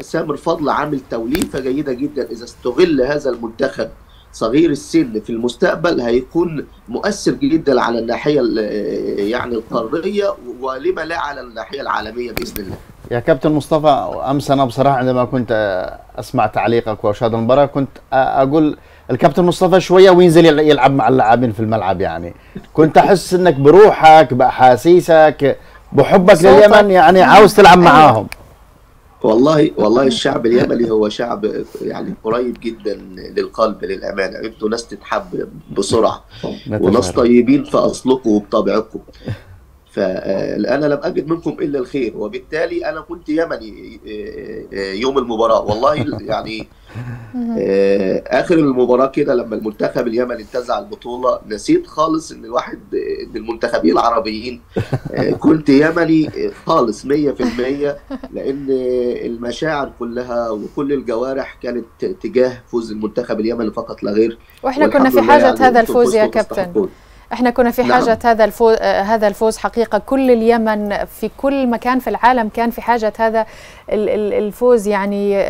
سامر فضل عامل توليفه جيده جدا إذا استغل هذا المنتخب صغير السن في المستقبل هيكون مؤثر جدا على الناحية يعني القارية ولما لا على الناحية العالمية بإذن الله. يا كابتن مصطفى أمس أنا بصراحة عندما كنت أسمع تعليقك وأشاهد المباراة كنت أقول الكابتن مصطفى شوية وينزل يلعب مع اللاعبين في الملعب يعني كنت أحس إنك بروحك بأحاسيسك بحبك. لليمن يعني عاوز تلعب معاهم والله والله الشعب اليمني هو شعب يعني قريب جدا للقلب للأمانة أنتوا ناس تتحب بسرعة وناس. طيبين في اصلكم وبطبعكم فانا لم أجد منكم إلا الخير وبالتالي أنا كنت يمني يوم المباراة. والله يعني آه، آخر المباراة كده لما المنتخب اليمني انتزع البطولة نسيت خالص إن الواحد إن المنتخبين العربيين آه، كنت يمني خالص 100% لأن المشاعر كلها وكل الجوارح كانت تجاه فوز المنتخب اليمني فقط لا غير. وإحنا كنا في حاجة يعني هذا الفوز يا كابتن. إحنا كنا في نعم. حاجة هذا الفوز هذا الفوز حقيقة. كل اليمن في كل مكان في العالم كان في حاجة هذا ال- ال- الفوز. يعني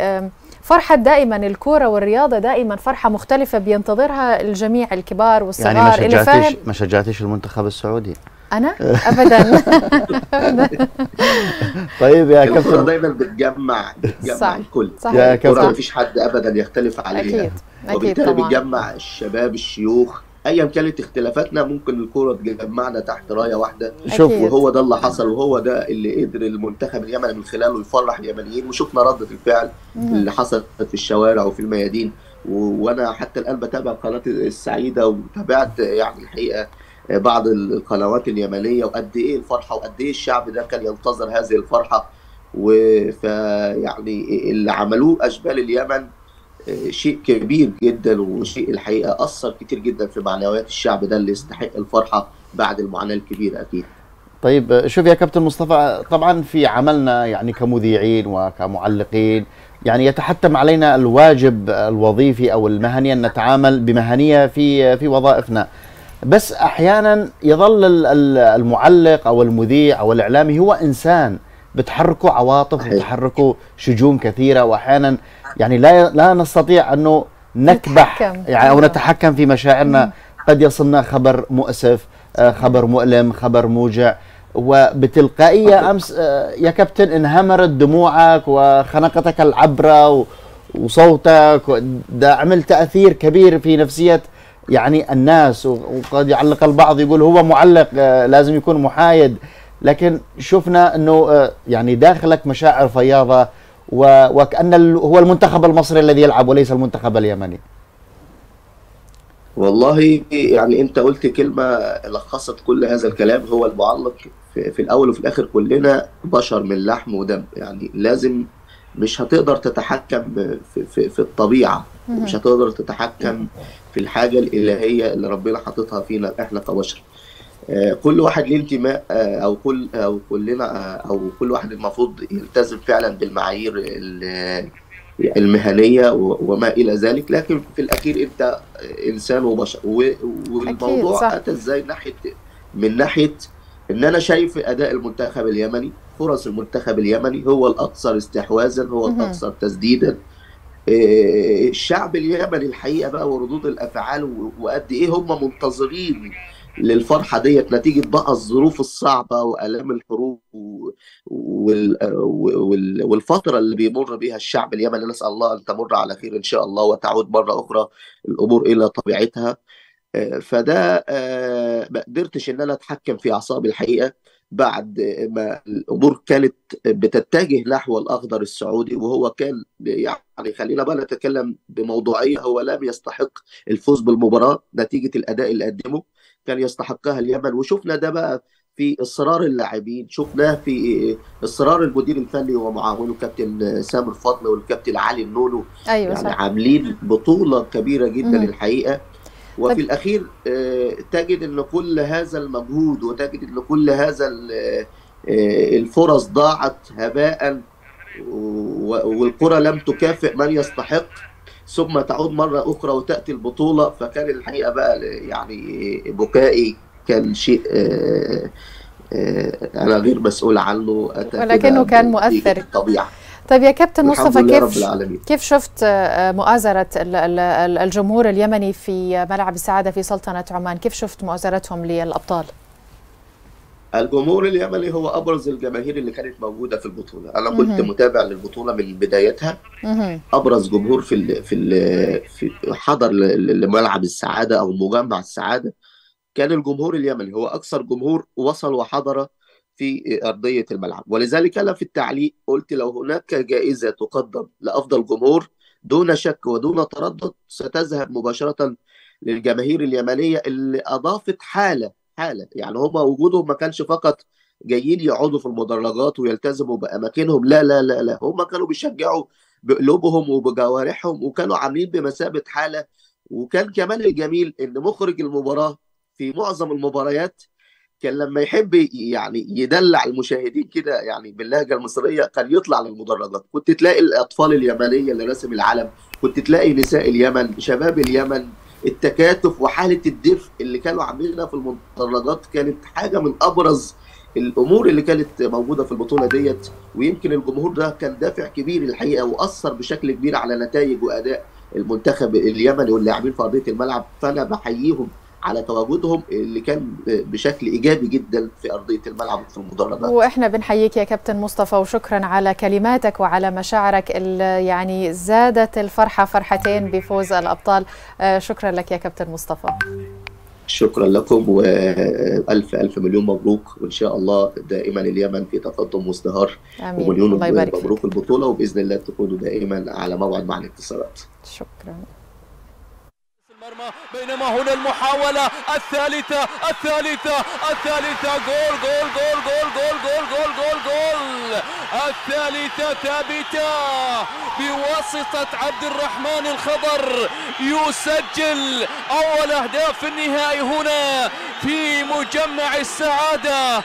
فرحة دائما الكورة والرياضة دائما فرحة مختلفة بينتظرها الجميع الكبار والصغار. يعني ما فاهم ما شجعتيش المنتخب السعودي؟ أنا؟ ابدا. طيب يا كابتن. دايما بتجمع بتجمع صح. الكل. صحيح يا كابتن. مفيش حد ابدا يختلف عليها. أكيد. أكيد وبالتالي بتجمع الشباب الشيوخ ايا كانت اختلافاتنا ممكن الكرة تجمعنا تحت راية واحدة شوف. وهو ده اللي حصل وهو ده اللي قدر المنتخب اليمني من خلاله يفرح اليمنيين وشفنا ردة الفعل. اللي حصلت في الشوارع وفي الميادين و- وأنا حتى الآن بتابع قناة السعيدة وتابعت يعني الحقيقة بعض القنوات اليمنية وقد إيه الفرحة وقد إيه الشعب ده كان ينتظر هذه الفرحة وفيعني اللي عملوه أشبال اليمن شيء كبير جدا وشيء الحقيقة أثر كتير جدا في معنويات الشعب ده اللي يستحق الفرحة بعد المعاناة الكبيرة أكيد. طيب شوف يا كابتن مصطفى طبعا في عملنا يعني كمذيعين وكمعلقين يعني يتحتم علينا الواجب الوظيفي أو المهني أن نتعامل بمهنية في في وظائفنا. بس أحيانا يظل ال- ال- المعلق أو المذيع أو الإعلامي هو إنسان. بتحركه عواطف. وتحركه شجون كثيرة وأحيانا يعني لا لا نستطيع أنه نكبح نتحكم. يعني أو أيوة. نتحكم في مشاعرنا. قد يصلنا خبر مؤسف آه، خبر مؤلم خبر موجع. وبتلقائية أمس آه، يا كابتن انهمرت دموعك وخنقتك العبرة و- وصوتك. ده عمل تأثير كبير في نفسية يعني الناس. وقد يعلق البعض يقول هو معلق آه، لازم يكون محايد. لكن شفنا إنه آه، يعني داخلك مشاعر فياضة و- وكأن ال- هو المنتخب المصري الذي يلعب وليس المنتخب اليمني والله يعني أنت قلت كلمة لخصت كل هذا الكلام هو المعلق في, الأول وفي الآخر كلنا بشر من لحم ودم يعني لازم مش هتقدر تتحكم في, في, في الطبيعة. مش هتقدر تتحكم في الحاجة الإلهية اللي ربنا حاططها فينا إحنا كبشر كل واحد ليه انتماء آه، أو كل أو كلنا آه، أو كل واحد المفروض يلتزم فعلا بالمعايير ال- المهنية وما إلى ذلك لكن في الأخير أنت إنسان وبشر. والموضوع أتى إزاي ناحية من ناحية إن أنا شايف أداء المنتخب اليمني فرص المنتخب اليمني هو الأكثر استحواذا هو. الأكثر تسديدا الشعب اليمني الحقيقة بقى وردود الأفعال وقد إيه هم منتظرين للفرحة ديت نتيجة بقى الظروف الصعبة وآلام الحروب والفترة اللي بيمر بيها الشعب اليمني. نسأل الله أن تمر على خير إن شاء الله وتعود مرة أخرى الأمور إلى طبيعتها. فده آه، ما قدرتش إن أنا أتحكم في أعصابي الحقيقة بعد ما الأمور كانت بتتجه نحو الأخضر السعودي وهو كان يعني خلينا بقى نتكلم بموضوعية هو لم يستحق الفوز بالمباراة نتيجة الأداء اللي قدمه. كان يستحقها اليمن. وشفنا ده بقى في إصرار اللاعبين. شفناه في إصرار المدير الفني ومعاونه كابتن سامر فضل والكابتن علي النونو. أيوه يعني صح. عاملين بطولة كبيرة جدا مهم. الحقيقة. وفي طب- الأخير آه، تجد أن كل هذا المجهود وتجد أن كل هذا آه، الفرص ضاعت هباء و- والكرة لم تكافئ من يستحق. ثم تعود مرة أخرى وتأتي البطولة. فكان الحقيقة بقى يعني بكائي كان شيء آه، آه، أنا غير مسؤول عنه. ولكنه كان مؤثر. الطبيعة. طيب يا كابتن مصطفى كيف كيف شفت آه، مؤازرة ال- ال- ال- الجمهور اليمني في ملعب السعادة في سلطنة عمان؟ كيف شفت مؤازرتهم للأبطال؟ الجمهور اليمني هو أبرز الجماهير اللي كانت موجودة في البطولة أنا كنت. متابع للبطولة من بدايتها. أبرز جمهور في ال في ال في حضر لملعب السعادة أو مجمع السعادة كان الجمهور اليمني هو أكثر جمهور وصل وحضر في أرضية الملعب ولذلك أنا في التعليق قلت لو هناك جائزة تقدم لأفضل جمهور دون شك ودون تردد ستذهب مباشرة للجماهير اليمنية اللي أضافت حالة حاله يعني هم وجودهم ما كانش فقط جايين يقعدوا في المدرجات ويلتزموا بأماكنهم. لا لا لا لا. هم كانوا بيشجعوا بقلوبهم وبجوارحهم وكانوا عاملين بمثابة حالة. وكان كمان الجميل إن مخرج المباراة في معظم المباريات كان لما يحب يعني يدلع المشاهدين كده يعني باللهجة المصرية كان يطلع للمدرجات. كنت تلاقي الأطفال اليمنية اللي راسم العلم كنت تلاقي نساء اليمن شباب اليمن التكاتف وحالة الدفء اللي كانوا عاملينها في المدرجات كانت حاجة من أبرز الأمور اللي كانت موجودة في البطولة ديت ويمكن الجمهور ده كان دافع كبير الحقيقة وأثر بشكل كبير على نتائج وأداء المنتخب اليمني واللاعبين في أرضية الملعب فأنا بحييهم على تواجدهم اللي كان بشكل إيجابي جدا في أرضية الملعب في المدرجات وإحنا بنحييك يا كابتن مصطفى وشكرا على كلماتك وعلى مشاعرك اللي يعني زادت الفرحة فرحتين بفوز الأبطال. آه، شكرا لك يا كابتن مصطفى. شكرا لكم وألف ألف مليون مبروك وإن شاء الله دائما اليمن في تقدم وازدهار ومليون الله يبارك مبروك البطولة وبإذن الله تكونوا دائما على موعد مع الانتصارات. شكرا. المرمى بينما هنا المحاولة الثالثة الثالثة الثالثة. جول جول جول جول جول جول جول جول جول. الثالثة ثابتة بواسطة عبد الرحمن الخضر. يسجل أول أهداف النهائي هنا في مجمع السعادة.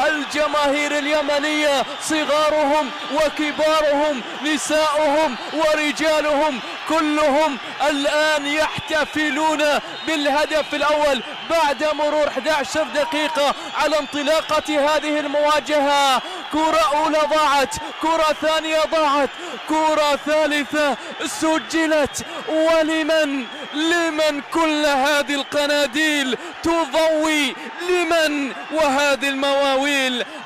الجماهير اليمنية صغارهم وكبارهم نساؤهم ورجالهم كلهم الآن يحتفلون بالهدف الأول بعد مرور 11 دقيقة على انطلاقة هذه المواجهة. كرة أولى ضاعت كرة ثانية ضاعت كرة ثالثة سجلت. ولمن؟ لمن كل هذه القناديل تضوي؟ لمن؟ وهذه المواويل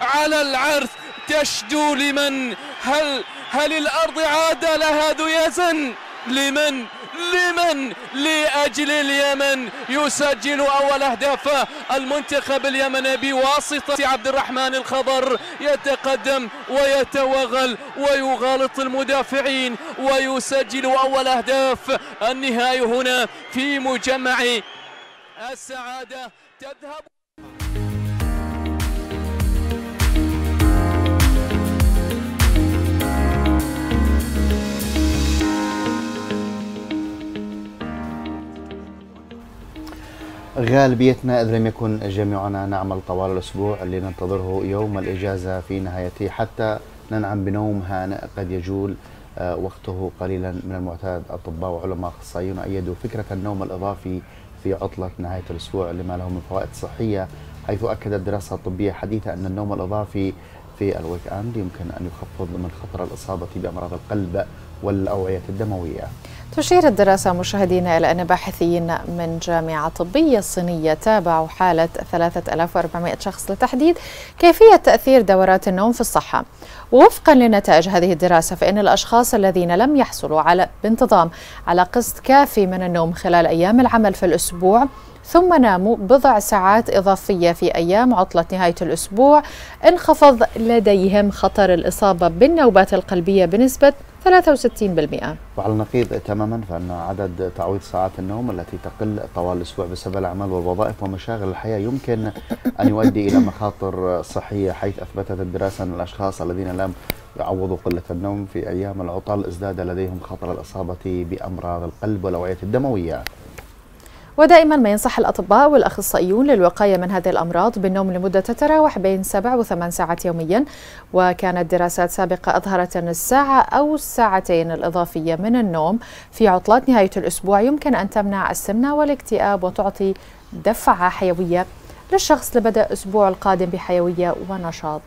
على العرث تشدو لمن؟ هل هل الأرض عاد لها ذيازا لمن؟ لمن؟ لأجل اليمن يسجل أول أهداف المنتخب اليمني بواسطة عبد الرحمن الخضر. يتقدم ويتوغل ويغالط المدافعين ويسجل أول أهداف. النهائي هنا في مجمع السعادة تذهب غالبيتنا إذا لم يكن جميعنا نعمل طوال الأسبوع اللي ننتظره يوم الإجازة في نهايته حتى ننعم بنوم هانئ. قد يجول آه، وقته قليلا من المعتاد. أطباء وعلماء أخصائيون أيدوا فكرة النوم الإضافي في عطلة نهاية الأسبوع لما له من فوائد صحية حيث أكدت دراسة طبية حديثة أن النوم الإضافي في الويك أند يمكن أن يخفض من خطر الإصابة بأمراض القلب والأوعية الدموية. تشير الدراسة مشاهدينا إلى أن باحثين من جامعة طبية صينية تابعوا حالة 3400 شخص لتحديد كيفية تأثير دورات النوم في الصحة. ووفقا لنتائج هذه الدراسة فإن الأشخاص الذين لم يحصلوا على بانتظام على قسط كافي من النوم خلال أيام العمل في الأسبوع ثم ناموا بضع ساعات إضافية في أيام عطلة نهاية الأسبوع انخفض لديهم خطر الإصابة بالنوبات القلبية بنسبة 63% وعلى النقيض تماما فإن عدد تعويض ساعات النوم التي تقل طوال الأسبوع بسبب الأعمال والوظائف ومشاغل الحياة يمكن أن يؤدي إلى مخاطر صحية حيث أثبتت الدراسة أن الأشخاص الذين لم يعوضوا قلة النوم في أيام العطل ازداد لديهم خطر الإصابة بأمراض القلب والأوعية الدموية. ودائما ما ينصح الأطباء والأخصائيون للوقاية من هذه الأمراض بالنوم لمدة تتراوح بين سبع وثمان ساعات يوميا وكانت دراسات سابقة أظهرت أن الساعة أو الساعتين الإضافية من النوم في عطلات نهاية الأسبوع يمكن أن تمنع السمنة والاكتئاب وتعطي دفعة حيوية للشخص لبدأ أسبوع القادم بحيوية ونشاط.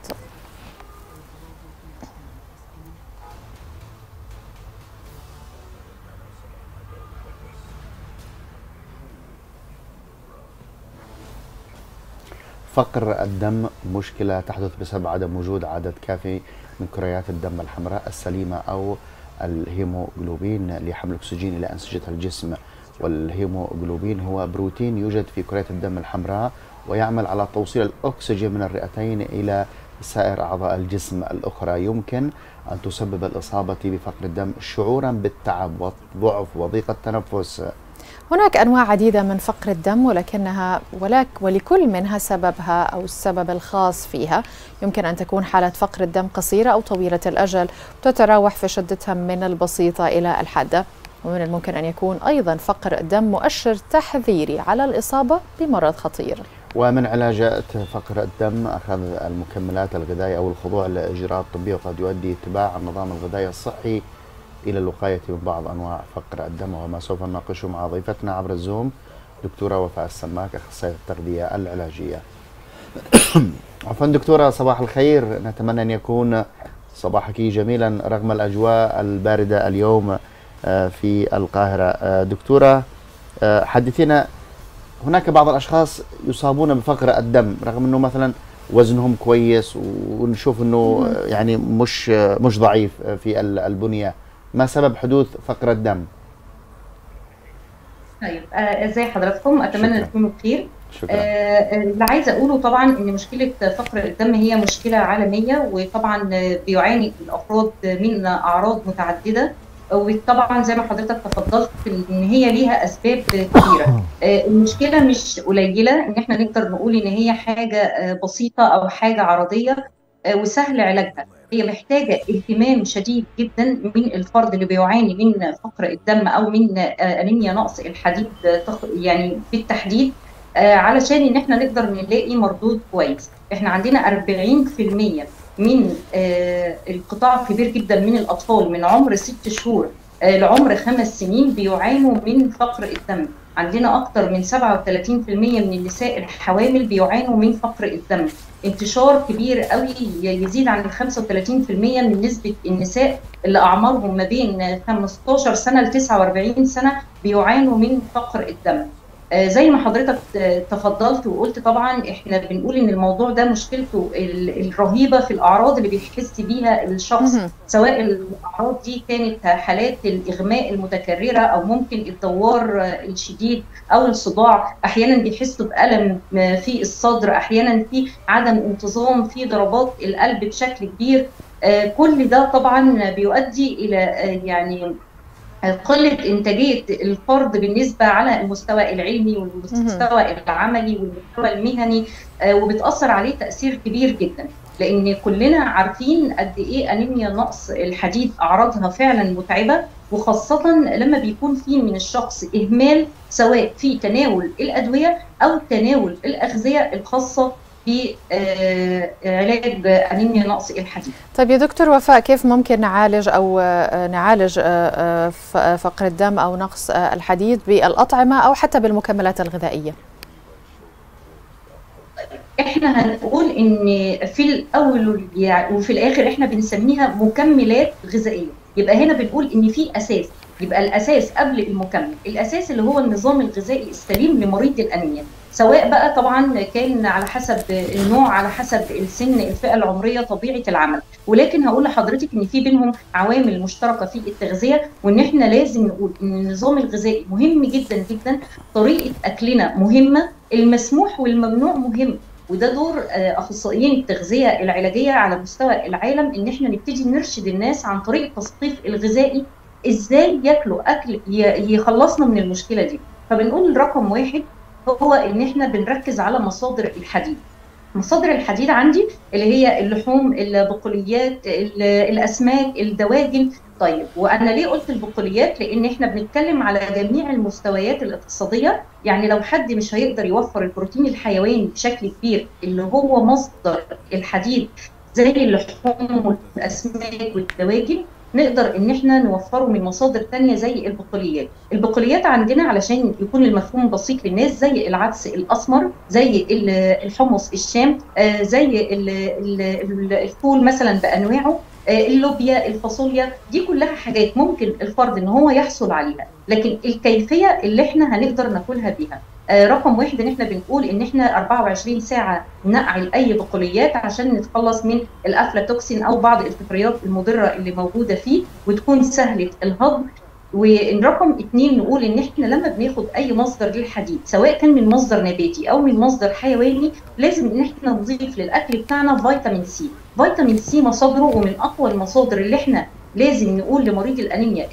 فقر الدم مشكلة تحدث بسبب عدم وجود عدد كافي من كريات الدم الحمراء السليمة أو الهيموغلوبين لحمل الأكسجين إلى أنسجة الجسم. والهيموغلوبين هو بروتين يوجد في كريات الدم الحمراء ويعمل على توصيل الأكسجين من الرئتين إلى سائر أعضاء الجسم الأخرى. يمكن أن تسبب الإصابة بفقر الدم شعورا بالتعب والضعف وضيق التنفس. هناك أنواع عديدة من فقر الدم ولكنها ولك ولكل منها سببها أو السبب الخاص فيها. يمكن أن تكون حالة فقر الدم قصيرة أو طويلة الأجل تتراوح في شدتها من البسيطة إلى الحادة. ومن الممكن أن يكون أيضا فقر الدم مؤشر تحذيري على الإصابة بمرض خطير. ومن علاجات فقر الدم أخذ المكملات الغذائية أو الخضوع لإجراءات طبية وقد يؤدي اتباع النظام الغذائي الصحي إلى الوقاية من بعض أنواع فقر الدم وما سوف نناقشه مع ضيفتنا عبر الزوم دكتورة وفاء السماك أخصائية التغذية العلاجية. عفوا دكتورة صباح الخير. نتمنى أن يكون صباحك جميلا رغم الأجواء الباردة اليوم آه، في القاهرة. آه، دكتورة آه، حدثينا هناك بعض الأشخاص يصابون بفقر الدم رغم إنه مثلا وزنهم كويس ونشوف إنه يعني مش مش ضعيف في البنية. ما سبب حدوث فقر الدم؟ طيب آه، إزاي حضراتكم؟ أتمنى شكراً. تكونوا بخير. شكرا. آه، اللي عايزه أقوله طبعا إن مشكلة فقر الدم هي مشكلة عالمية وطبعا بيعاني الأفراد من أعراض متعددة. وطبعا زي ما حضرتك تفضلت إن هي ليها أسباب كثيره آه، المشكلة مش قليلة. إن إحنا نقدر نقول إن هي حاجة آه، بسيطة أو حاجة عرضية آه، وسهل علاجها. هي محتاجة اهتمام شديد جدا من الفرد اللي بيعاني من فقر الدم أو من آه، أنيميا نقص الحديد يعني بالتحديد آه، علشان إن إحنا نقدر نلاقي مردود كويس. إحنا عندنا 40% من آه، القطاع كبير جدا من الأطفال من عمر ست شهور لعمر خمس سنين بيعانوا من فقر الدم. عندنا أكثر من 37% من النساء الحوامل بيعانوا من فقر الدم. انتشار كبير قوي يزيد عن 35% من نسبة النساء اللي أعمارهم ما بين 15 سنة ل 49 سنة بيعانوا من فقر الدم. زي ما حضرتك آه، تفضلت وقلت طبعا إحنا بنقول إن الموضوع ده مشكلته ال- الرهيبة في الأعراض اللي بيحس بيها الشخص. سواء الأعراض دي كانت حالات الإغماء المتكررة أو ممكن الدوار آه، الشديد أو الصداع أحيانا بيحسوا بألم آه، في الصدر أحيانا في عدم انتظام في ضربات القلب بشكل كبير آه، كل ده طبعا بيؤدي إلى آه، يعني قلة إنتاجية الفرد بالنسبة على المستوى العلمي والمستوى العملي والمستوى المهني آه، وبتأثر عليه تأثير كبير جدا. لأن كلنا عارفين قد إيه أنيميا نقص الحديد أعراضها فعلا متعبة وخاصة لما بيكون في من الشخص إهمال سواء في تناول الأدوية أو تناول الأغذية الخاصة بعلاج أنيميا نقص الحديد طيب يا دكتور وفاء كيف ممكن نعالج أو آه، نعالج آه، آه، فقر الدم أو نقص آه، الحديد بالأطعمة أو حتى بالمكملات الغذائية؟ إحنا هنقول إن في الأول وفي الآخر إحنا بنسميها مكملات غذائية. يبقى هنا بنقول إن في أساس. يبقى الأساس قبل المكمل الأساس اللي هو النظام الغذائي السليم لمريض الأنيميا. سواء بقى طبعا كان على حسب النوع على حسب السن الفئة العمرية طبيعة العمل. ولكن هقول لحضرتك إن في بينهم عوامل مشتركة في التغذية وإن إحنا لازم نقول إن النظام الغذائي مهم جدا جدا طريقة أكلنا مهمة المسموح والممنوع مهم. وده دور آه، أخصائيين التغذية العلاجية على مستوى العالم إن إحنا نبتدي نرشد الناس عن طريق التثقيف الغذائي إزاي ياكلوا أكل يخلصنا من المشكلة دي. فبنقول رقم واحد هو إن إحنا بنركز على مصادر الحديد. مصادر الحديد عندي اللي هي اللحوم البقوليات ال- الأسماك الدواجن. طيب وأنا ليه قلت البقوليات؟ لأن إحنا بنتكلم على جميع المستويات الاقتصادية. يعني لو حد مش هيقدر يوفر البروتين الحيواني بشكل كبير اللي هو مصدر الحديد زي اللحوم والأسماك والدواجن نقدر إن إحنا نوفره من مصادر تانية زي البقوليات. البقوليات عندنا علشان يكون المفهوم بسيط للناس زي العدس الأسمر زي ال- الحمص الشام آه، زي ال- ال- ال- الفول مثلا بأنواعه آه، اللوبيا الفاصوليا دي كلها حاجات ممكن الفرد إن هو يحصل عليها. لكن الكيفية اللي إحنا هنقدر ناكلها بيها. رقم واحد ان إحنا بنقول إن إحنا 24 ساعة نقعي اي بقوليات عشان نتخلص من الأفلاتوكسين أو بعض الفطريات المضرة اللي موجودة فيه وتكون سهلة الهضم. ورقم اتنين نقول إن إحنا لما بناخد أي مصدر للحديد سواء كان من مصدر نباتي أو من مصدر حيواني لازم إن إحنا نضيف للأكل بتاعنا فيتامين سي. فيتامين سي مصادره ومن أقوى المصادر اللي إحنا لازم نقول لمريض الأنيميا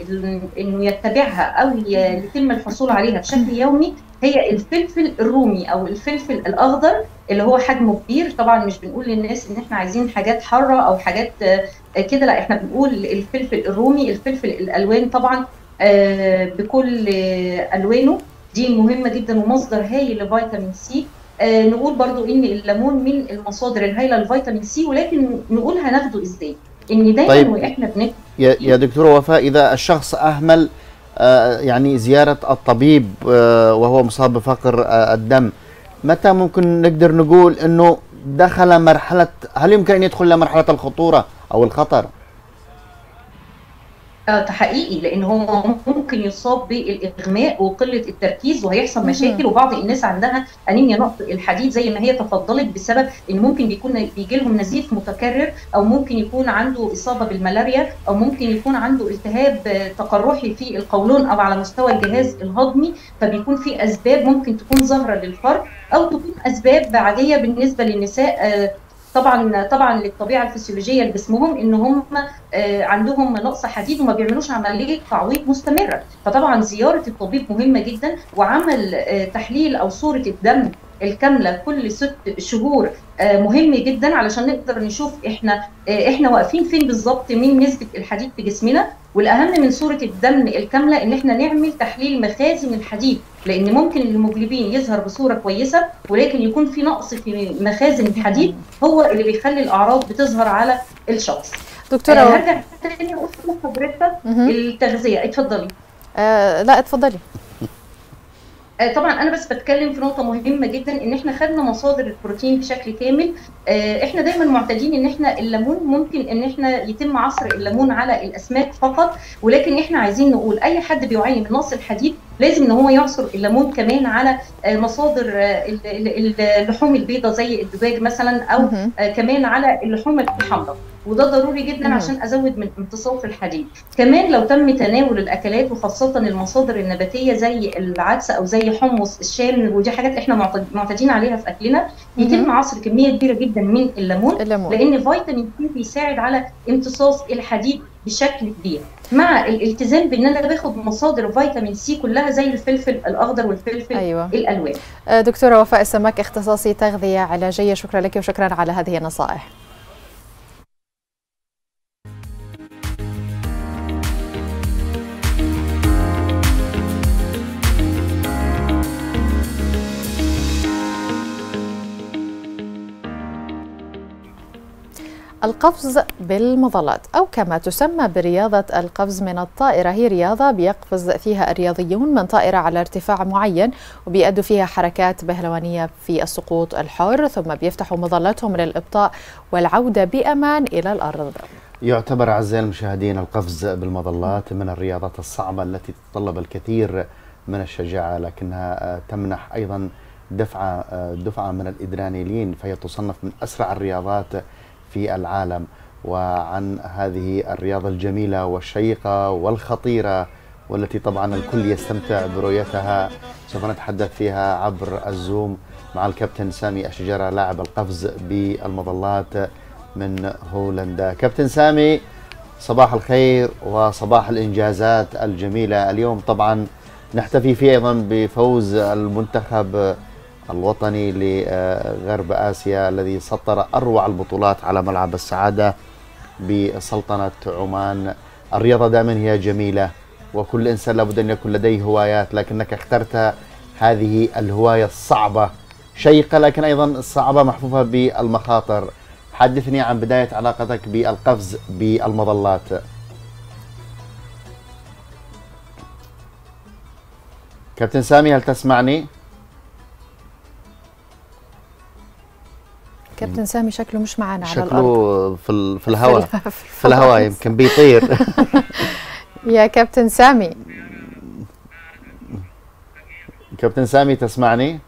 إنه يتبعها أو يتم الحصول عليها بشكل يومي هي الفلفل الرومي أو الفلفل الأخضر اللي هو حجمه كبير. طبعا مش بنقول للناس إن إحنا عايزين حاجات حارة أو حاجات آه، كده لا إحنا بنقول الفلفل الرومي الفلفل الألوان طبعا آه، بكل ألوانه. دي مهمة جدا ومصدر هايل لفيتامين سي. آه، نقول برضو إن الليمون من المصادر الهائله لفيتامين سي ولكن نقول هناخده إزاي؟ ان دايما طيب. وإحنا بناكل يا يا دكتورة وفاء إذا الشخص أهمل آه، يعني زيارة الطبيب آه، وهو مصاب بفقر آه، الدم متى ممكن نقدر نقول أنه دخل مرحلة هل يمكن أن يدخل إلى مرحلة الخطورة أو الخطر؟ حقيقي لأن هو ممكن يصاب بالإغماء وقلة التركيز وهيحصل. مشاكل وبعض الناس عندها أنيميا نقص الحديد زي ما هي تفضلت بسبب إن ممكن بيكون بيجي لهم نزيف متكرر أو ممكن يكون عنده إصابة بالملاريا أو ممكن يكون عنده التهاب تقرحي في القولون أو على مستوى الجهاز الهضمي فبيكون في أسباب ممكن تكون ظاهرة للفرد أو تكون أسباب عادية بالنسبة للنساء آه، طبعا طبعا للطبيعة الفسيولوجية لجسمهم إن هم آه، عندهم نقص حديد وما بيعملوش عملية تعويض مستمرة. فطبعا زيارة الطبيب مهمة جدا وعمل آه، تحليل أو صورة الدم الكاملة كل ست شهور آه، مهم جدا علشان نقدر نشوف إحنا آه، إحنا واقفين فين بالظبط من نسبه الحديد في جسمنا. والأهم من صورة الدم الكاملة إن إحنا نعمل تحليل مخازن الحديد لأن ممكن الهيموجلوبين يظهر بصورة كويسة ولكن يكون في نقص في مخازن الحديد هو اللي بيخلي الأعراض بتظهر على الشخص. دكتورة هرجع تاني أقول لحضرتك. التغذية. اتفضلي. آه لا اتفضلي. طبعا أنا بس بتكلم في نقطة مهمة جدا إن إحنا خدنا مصادر البروتين بشكل كامل آه، إحنا دايما معتادين إن إحنا الليمون ممكن إن إحنا يتم عصر الليمون على الأسماك فقط ولكن إحنا عايزين نقول أي حد بيعاني من نقص الحديد لازم إن هو يعصر الليمون كمان على آه، مصادر آه، ال- ال- اللحوم البيضاء زي الدجاج مثلا أو. آه، كمان على اللحوم الحمراء وده ضروري جدا مم. عشان أزود من امتصاص الحديد. كمان لو تم تناول الأكلات وخاصة المصادر النباتية زي العدس أو زي حمص الشام ودي حاجات إحنا معتاد- معتادين عليها في أكلنا يتم. عصر كمية كبيرة جدا من الليمون الليمون. لأن فيتامين سي بيساعد على امتصاص الحديد بشكل كبير. مع الالتزام بإن أنا باخد مصادر فيتامين سي كلها زي الفلفل الأخضر والفلفل أيوه. الألوان. آه، دكتورة وفاء السماك اختصاصي تغذية علاجيه شكرا لك وشكرا على هذه النصائح. القفز بالمظلات أو كما تسمى برياضة القفز من الطائرة. هي رياضة بيقفز فيها الرياضيون من طائرة على ارتفاع معين وبيأدوا فيها حركات بهلوانية في السقوط الحر ثم بيفتحوا مظلتهم للإبطاء والعودة بأمان إلى الأرض. يعتبر أعزائي المشاهدين القفز بالمظلات من الرياضات الصعبة التي تتطلب الكثير من الشجاعة لكنها آه، تمنح أيضا دفعة آه، دفعة من الإدرينالين فهي تصنف من أسرع الرياضات في العالم. وعن هذه الرياضة الجميلة والشيقة والخطيرة والتي طبعا الكل يستمتع برؤيتها سوف نتحدث فيها عبر الزوم مع الكابتن سامي أشجرة لاعب القفز بالمظلات من هولندا. كابتن سامي صباح الخير وصباح الإنجازات الجميلة. اليوم طبعا نحتفي فيه أيضا بفوز المنتخب الوطني لغرب آسيا الذي سطر أروع البطولات على ملعب السعادة بسلطنة عمان. الرياضة دائما هي جميلة وكل إنسان لابد أن يكون لديه هوايات لكنك اخترت هذه الهواية الصعبة. شيقة لكن أيضا صعبة محفوفة بالمخاطر. حدثني عن بداية علاقتك بالقفز بالمظلات. كابتن سامي هل تسمعني؟ كابتن سامي شكله مش معنا على الأرض. شكله في في الهواء. في ال- في الهواء يمكن بيطير. يا كابتن سامي. كابتن سامي تسمعني؟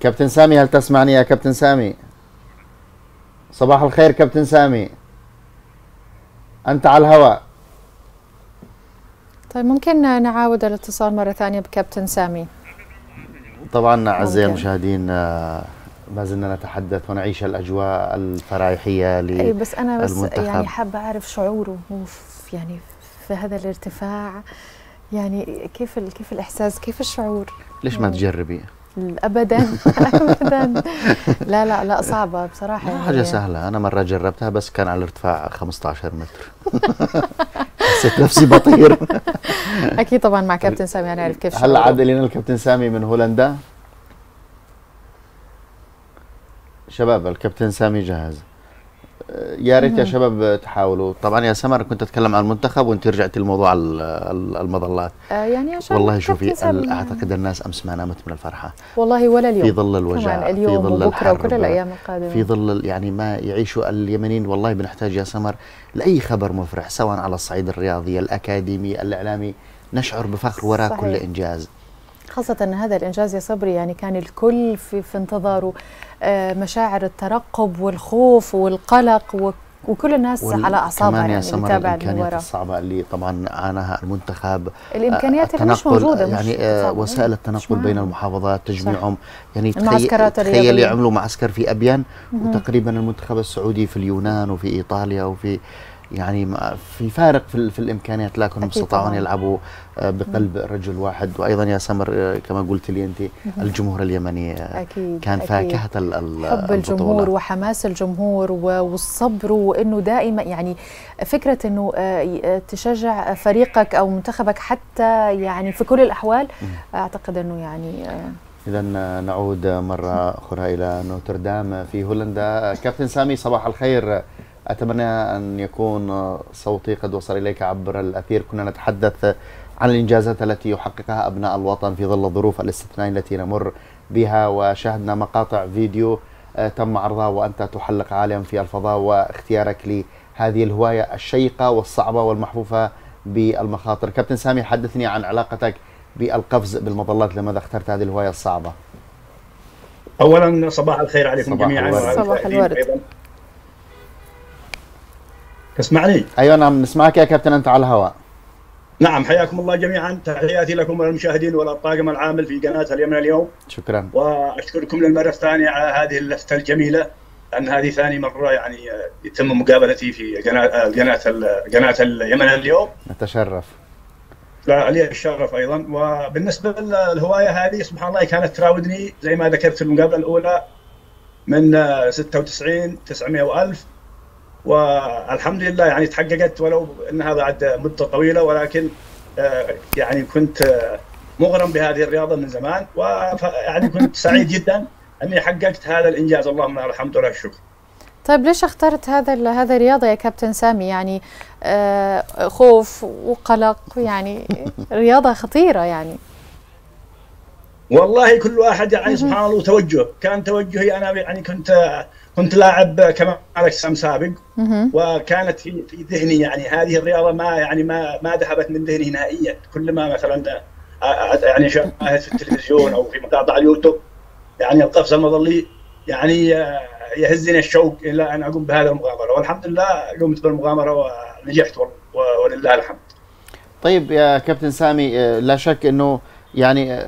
كابتن سامي هل تسمعني يا كابتن سامي؟ صباح الخير كابتن سامي. أنت على الهواء. طيب ممكن نعاود الاتصال مرة ثانية بكابتن سامي. طبعا أعزائي ممكن. المشاهدين آه، ما زلنا نتحدث ونعيش الأجواء الفرايحية ل- إي بس أنا بس المنتخب. يعني حابة أعرف شعوره هو يعني في هذا الارتفاع يعني كيف كيف الإحساس كيف الشعور ليش ما مم. تجربي؟ ابدا ابدا لا لا لا صعبة بصراحة يعني حاجة سهلة أنا مرة جربتها بس كان على ارتفاع 15 متر حسيت نفسي بطير أكيد طبعا مع كابتن سامي نعرف كيف هل شعوره. عاد لنا الكابتن سامي من هولندا؟ شباب الكابتن سامي جاهز يا ريت يا شباب تحاولوا. طبعا يا سمر كنت أتكلم عن المنتخب وأنت رجعتي لموضوع ال- ال- المظلات. آه يعني عشان والله شوفي أعتقد الناس أمس ما نامت من الفرحة. والله ولا اليوم. في ظل الوجع كمان في اليوم ظل الحرب وكل الأيام القادمة. في ظل يعني ما يعيشه اليمنيين والله بنحتاج يا سمر لأي خبر مفرح سواء على الصعيد الرياضي الأكاديمي الإعلامي. نشعر بفخر وراء صحيح. كل إنجاز. خاصة أن هذا الإنجاز يا صبري يعني كان الكل في, في انتظاره. مشاعر الترقب والخوف والقلق وكل الناس وال- على أعصابها كمان يا يعني سمر الإمكانيات الصعبة اللي طبعا عاناها المنتخب الإمكانيات اللي مش مش يعني آه، صعبة. وسائل مش التنقل بين. المحافظات تجميعهم يعني المعسكرات تخيل الرياضية. يعملوا معسكر في أبيان وتقريبا المنتخب السعودي في اليونان وفي إيطاليا وفي يعني في فارق في, في الإمكانيات أكيد استطاعوا ان. يلعبوا آه، بقلب رجل واحد وأيضا يا سمر آه، كما قلت لي أنت الجمهور اليمني آه، أكيد كان أكيد. فاكهة ال- حب الجمهور البطولة. وحماس الجمهور والصبر وإنه دائما يعني فكرة إنه تشجع فريقك أو منتخبك حتى يعني في كل الأحوال أعتقد إنه يعني إذا نعود مرة أخرى إلى نوتردام في هولندا كابتن سامي صباح الخير أتمنى أن يكون صوتي قد وصل إليك عبر الأثير. كنا نتحدث عن الإنجازات التي يحققها أبناء الوطن في ظل الظروف الاستثنائية التي نمر بها وشاهدنا مقاطع فيديو آه، تم عرضها وأنت تحلق عالم في الفضاء واختيارك لهذه الهواية الشيقة والصعبة والمحفوفة بالمخاطر. كابتن سامي حدثني عن علاقتك بالقفز بالمظلات لماذا اخترت هذه الهواية الصعبة؟ اولا صباح الخير عليكم صباح جميعا. صباح الورد. تسمعني؟ أيوه نعم نسمعك يا كابتن أنت على الهواء. نعم حياكم الله جميعا. تحياتي لكم وللمشاهدين وللطاقم العامل في قناة اليمن اليوم. شكرا. وأشكركم للمرة الثانية على هذه اللفتة الجميلة لأن هذه ثاني مرة يعني يتم مقابلتي في قناة قناة قناة اليمن اليوم. نتشرف. لا لي الشرف أيضا. وبالنسبة للهواية هذه سبحان الله كانت تراودني زي ما ذكرت في المقابلة الأولى من آه، 96 900 وألف. والحمد لله يعني تحققت ولو انها بعد مدة طويلة ولكن آه، يعني كنت آه، مغرم بهذه الرياضة من زمان ويعني كنت سعيد جدا أني حققت هذا الإنجاز. اللهم الحمد ولله الشكر. طيب ليش اخترت هذا هذا الرياضة يا كابتن سامي؟ يعني آه، خوف وقلق يعني رياضة خطيرة يعني. والله كل واحد يعني سبحان الله توجه. كان توجهي أنا يعني كنت كنت لاعب كمال اجسام سابق. وكانت في في ذهني يعني هذه الرياضة ما يعني ما ما ذهبت من ذهني نهائيا كل ما مثلا يعني شاهدت في التلفزيون أو في مقاطع اليوتيوب يعني القفز المظلي يعني يهزني الشوق إلى أن أقوم بهذه المغامرة والحمد لله قمت بالمغامرة ونجحت ولله الحمد. طيب يا كابتن سامي لا شك إنه يعني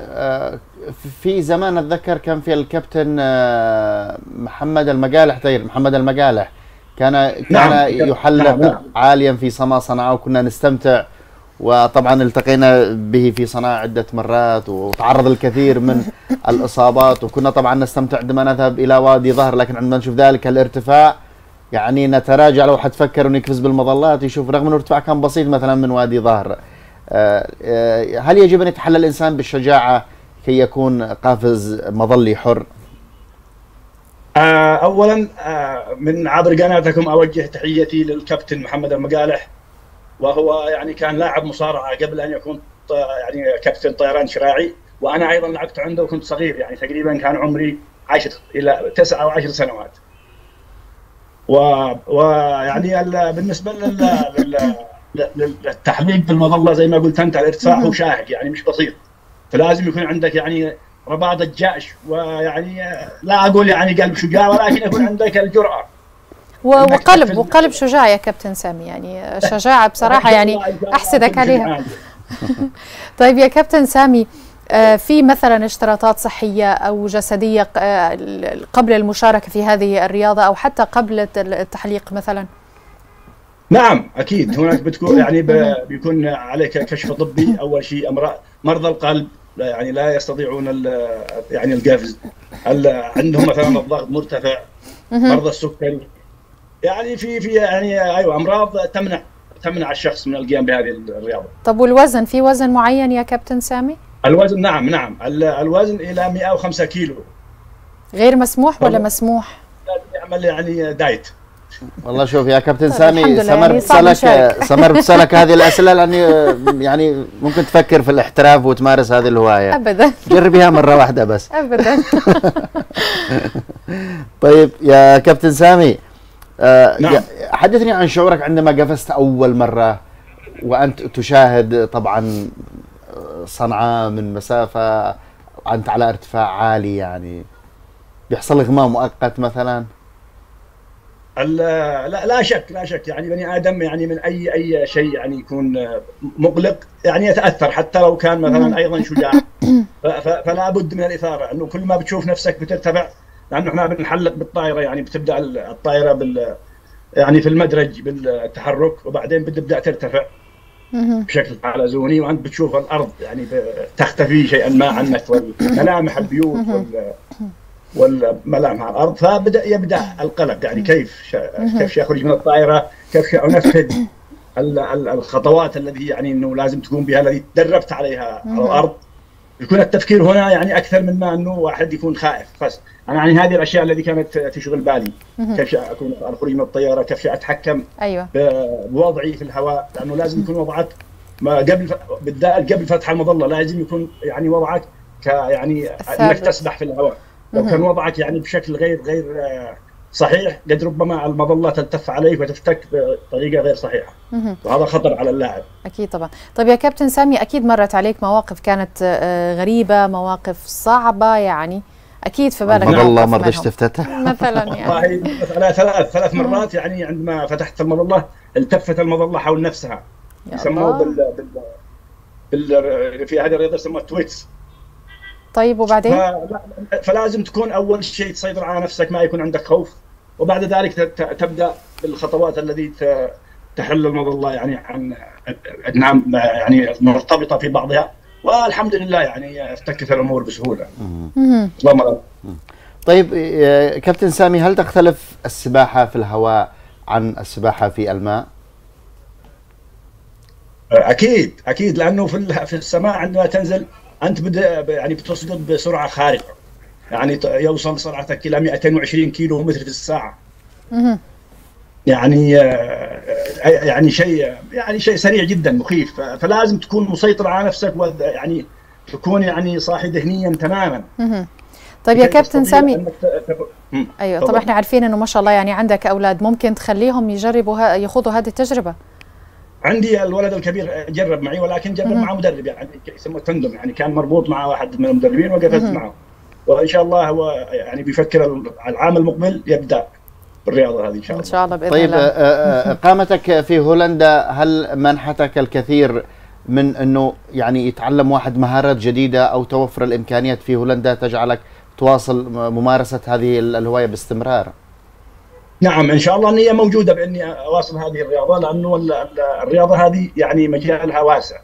في زمان أتذكر كان في الكابتن آه، محمد المقالح طيب محمد المقالح. كان كان نعم، يحلق نعم، نعم. عاليا في سما صنعاء وكنا نستمتع. وطبعا التقينا به في صنعاء عدة مرات وتعرض الكثير من الإصابات وكنا طبعا نستمتع عندما نذهب إلى وادي ظهر. لكن عندما نشوف ذلك الارتفاع يعني نتراجع. لو حد فكر أنه يقفز بالمظلات يشوف رغم أنه الارتفاع كان بسيط مثلا من وادي ظهر. آه، آه، هل يجب أن يتحلى الإنسان بالشجاعة كي يكون قافز مظلي حر؟ آه، اولا آه، من عبر قناتكم أوجه تحيتي للكابتن محمد المقالح وهو يعني كان لاعب مصارعة قبل أن يكون يعني كابتن طيران شراعي وأنا أيضا لعبت عنده وكنت صغير يعني تقريبا كان عمري عشر إلى تسعة أو عشر سنوات. و- ويعني ال- بالنسبة. لل... لل- للتحليق بالمظلة زي ما قلت أنت الإرتفاع هو شاهق يعني مش بسيط فلازم يكون عندك يعني رباطة جأش ويعني لا أقول يعني قلب شجاع ولكن يكون عندك الجرأة. وقلب. وقلب شجاع يا كابتن سامي يعني شجاعة بصراحة يعني احسدك عليها طيب يا كابتن سامي آه، في مثلا اشتراطات صحية أو جسدية آه، قبل المشاركة في هذه الرياضة أو حتى قبل الت- التحليق مثلا؟ نعم أكيد. هناك بتكون يعني بيكون عليك كشف طبي أول شيء مرضى القلب لا يعني لا يستطيعون يعني القفز. ال- عندهم مثلا الضغط مرتفع مرضى السكري؟ يعني في في يعني أيوه أمراض تمنع تمنع الشخص من القيام بهذه الرياضة. طب والوزن؟ في وزن معين يا كابتن سامي؟ الوزن نعم نعم. ال- الوزن إلى 105 كيلو. غير مسموح ولا. مسموح؟ يعمل يعني diet. والله شوف يا كابتن طيب سامي سمر يعني بتسالك. سمر بتسالك هذه الأسئلة لأني يعني ممكن تفكر في الاحتراف وتمارس هذه الهواية. ابدا. جربيها مرة واحدة بس. ابدا. طيب يا كابتن سامي آه نعم. حدثني عن شعورك عندما قفزت أول مرة وأنت تشاهد طبعا آه، صنعاء من مسافة انت على ارتفاع عالي يعني. بيحصل اغماء مؤقت مثلا؟ لا لا شك لا شك. يعني بني آدم يعني من اي أي شيء يعني يكون مقلق يعني يتأثر حتى لو كان مثلا أيضا شجاع. فلا بد من الإثارة. انه كل ما بتشوف نفسك بترتفع لأنه إحنا بنحلق بالطائرة يعني بتبدأ الطائرة بال يعني في المدرج بالتحرك وبعدين بتبدأ ترتفع. بشكل حلزوني وأنت بتشوف الأرض يعني تختفي شيئا ما عنك والملامح البيوت وال والملامح على الأرض. فبدأ يبدأ القلق. يعني كيف كيف اخرج من الطائرة كيف انفذ ال- ال- الخطوات التي يعني إنه لازم تقوم بها التي تدربت عليها على الأرض. يكون التفكير هنا يعني أكثر من ما إنه واحد يكون خائف. بس أنا يعني هذه الأشياء التي كانت تشغل بالي. كيف أكون الخروج من الطيارة كيف أتحكم أيوه. بوضعي في الهواء لأنه لازم يكون وضعك ما قبل بالذات قبل فتح المظلة لازم يكون يعني وضعك ك يعني انك. تسبح في الهواء. لو كان وضعك يعني بشكل غير غير آه، صحيح قد ربما المظلة تلتف عليك وتفتك بطريقة غير صحيحة. وهذا خطر على اللاعب. أكيد طبعا. طيب يا كابتن سامي أكيد مرت عليك مواقف كانت آه، غريبة مواقف صعبة يعني. أكيد في بالك المظلة ما منهم. تفتتح مثلا يعني. والله مثلا ثلاث ثلاث مرات يعني عندما فتحت المظلة التفت المظلة حول نفسها. يسموه بال بال في هذه الرياضة يسموها تويتس. طيب وبعدين فلا- فلازم تكون أول شيء تسيطر على نفسك ما يكون عندك خوف وبعد ذلك ت- ت- تبدأ بالخطوات التي ت- تحل المظله يعني عن نعم يعني مرتبطة في بعضها والحمد لله يعني افتكت الأمور بسهولة. اللهم. طيب آه، كابتن سامي هل تختلف السباحة في الهواء عن السباحة في الماء؟ أكيد أكيد لأنه في ال- في السماء عندما تنزل أنت بدا يعني بتسقط بسرعة خارقة يعني يوصل سرعتك إلى 220 كيلو متر في الساعة. يعني آه، يعني شيء يعني شيء سريع جدا مخيف فلازم تكون مسيطر على نفسك يعني تكون يعني صاحي ذهنيا تماما. طيب يا كابتن سامي أنك. أيوه. طبعا إحنا عارفين إنه ما شاء الله يعني عندك أولاد ممكن تخليهم يجربوا يخوضوا هذه التجربة عندي الولد الكبير جرب معي ولكن جرب مهم. مع مدرب يعني يسموه تندم يعني كان مربوط مع واحد من المدربين وقفزت معه وإن شاء الله هو يعني بيفكر العام المقبل يبدأ بالرياضة هذه إن شاء إن الله شاء الله بإذن طيب الله آه، إقامتك في هولندا هل منحتك الكثير من إنه يعني يتعلم واحد مهارات جديدة أو توفر الإمكانيات في هولندا تجعلك تواصل ممارسة هذه ال- الهواية باستمرار؟ نعم إن شاء الله النيه موجودة بإني أواصل هذه الرياضة لأنه ال- ال- الرياضة هذه يعني مجالها واسع.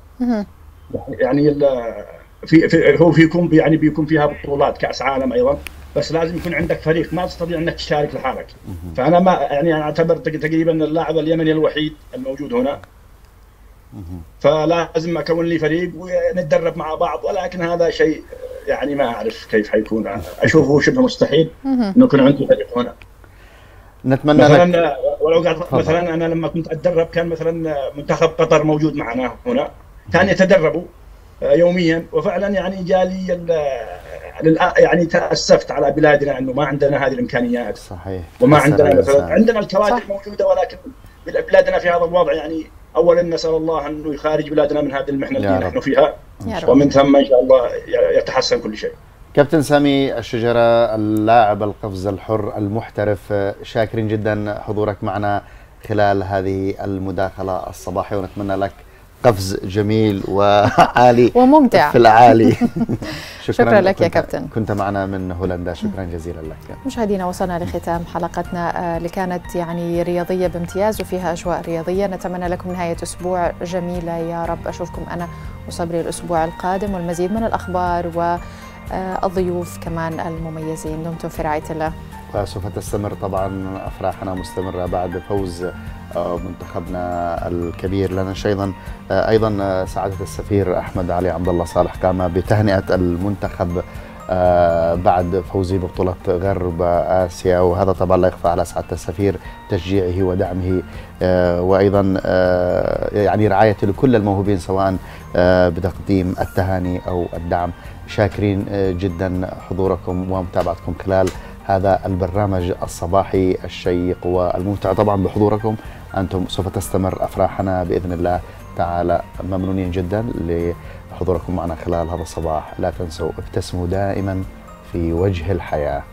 يعني ال- في, في هو فيكم يعني بيكون فيها بطولات كأس عالم أيضا بس لازم يكون عندك فريق ما تستطيع إنك تشارك لحالك. فأنا ما يعني أنا أعتبر تق- تقريبا اللاعب اليمني الوحيد الموجود هنا. فلازم أكون لي فريق ونتدرب مع بعض ولكن هذا شيء يعني ما أعرف كيف حيكون. أشوفه شبه مستحيل. إنه يكون عندي فريق هنا. نتمنى لك مثلا ولو قاعد. مثلا أنا لما كنت أتدرب كان مثلا منتخب قطر موجود معنا هنا كان يتدربوا يوميا وفعلا يعني جالي يعني تأسفت على بلادنا إنه ما عندنا هذه الإمكانيات صحيح وما عندنا مثلا. عندنا الكوادر صح. موجودة ولكن بلادنا في هذا الوضع يعني اولا نسأل الله إنه يخارج بلادنا من هذه المحنة رب. نحن فيها ومن ثم إن شاء الله يتحسن كل شيء. كابتن سامي الشجرة اللاعب القفز الحر المحترف شاكرين جدا حضورك معنا خلال هذه المداخلة الصباحية ونتمنى لك قفز جميل وعالي وممتع. في العالي. شكراً لك يا كابتن. كنت معنا من هولندا. شكرا جزيلا لك. مشاهدينا وصلنا لختام حلقتنا آه، اللي كانت يعني رياضية بامتياز وفيها أجواء رياضية. نتمنى لكم نهاية أسبوع جميلة. يا رب أشوفكم أنا وصبري الأسبوع القادم والمزيد من الأخبار والضيوف كمان المميزين. دمتم في رعاية الله. وسوف تستمر طبعا أفراحنا مستمرة بعد فوز آه، منتخبنا الكبير لنا. أيضا آه، أيضا آه، سعادة السفير أحمد علي عبد الله صالح قام بتهنئة المنتخب آه، بعد فوزه ببطولة غرب آسيا. وهذا طبعا لا يخفى على سعادة السفير تشجيعه ودعمه آه، وأيضا آه، يعني رعايته لكل الموهوبين سواء بتقديم التهاني أو الدعم. شاكرين جدا حضوركم ومتابعتكم خلال هذا البرنامج الصباحي الشيق والممتع. طبعا بحضوركم أنتم سوف تستمر أفراحنا بإذن الله تعالى. ممنونين جدا حضوركم معنا خلال هذا الصباح. لا تنسوا ابتسموا دائما في وجه الحياة.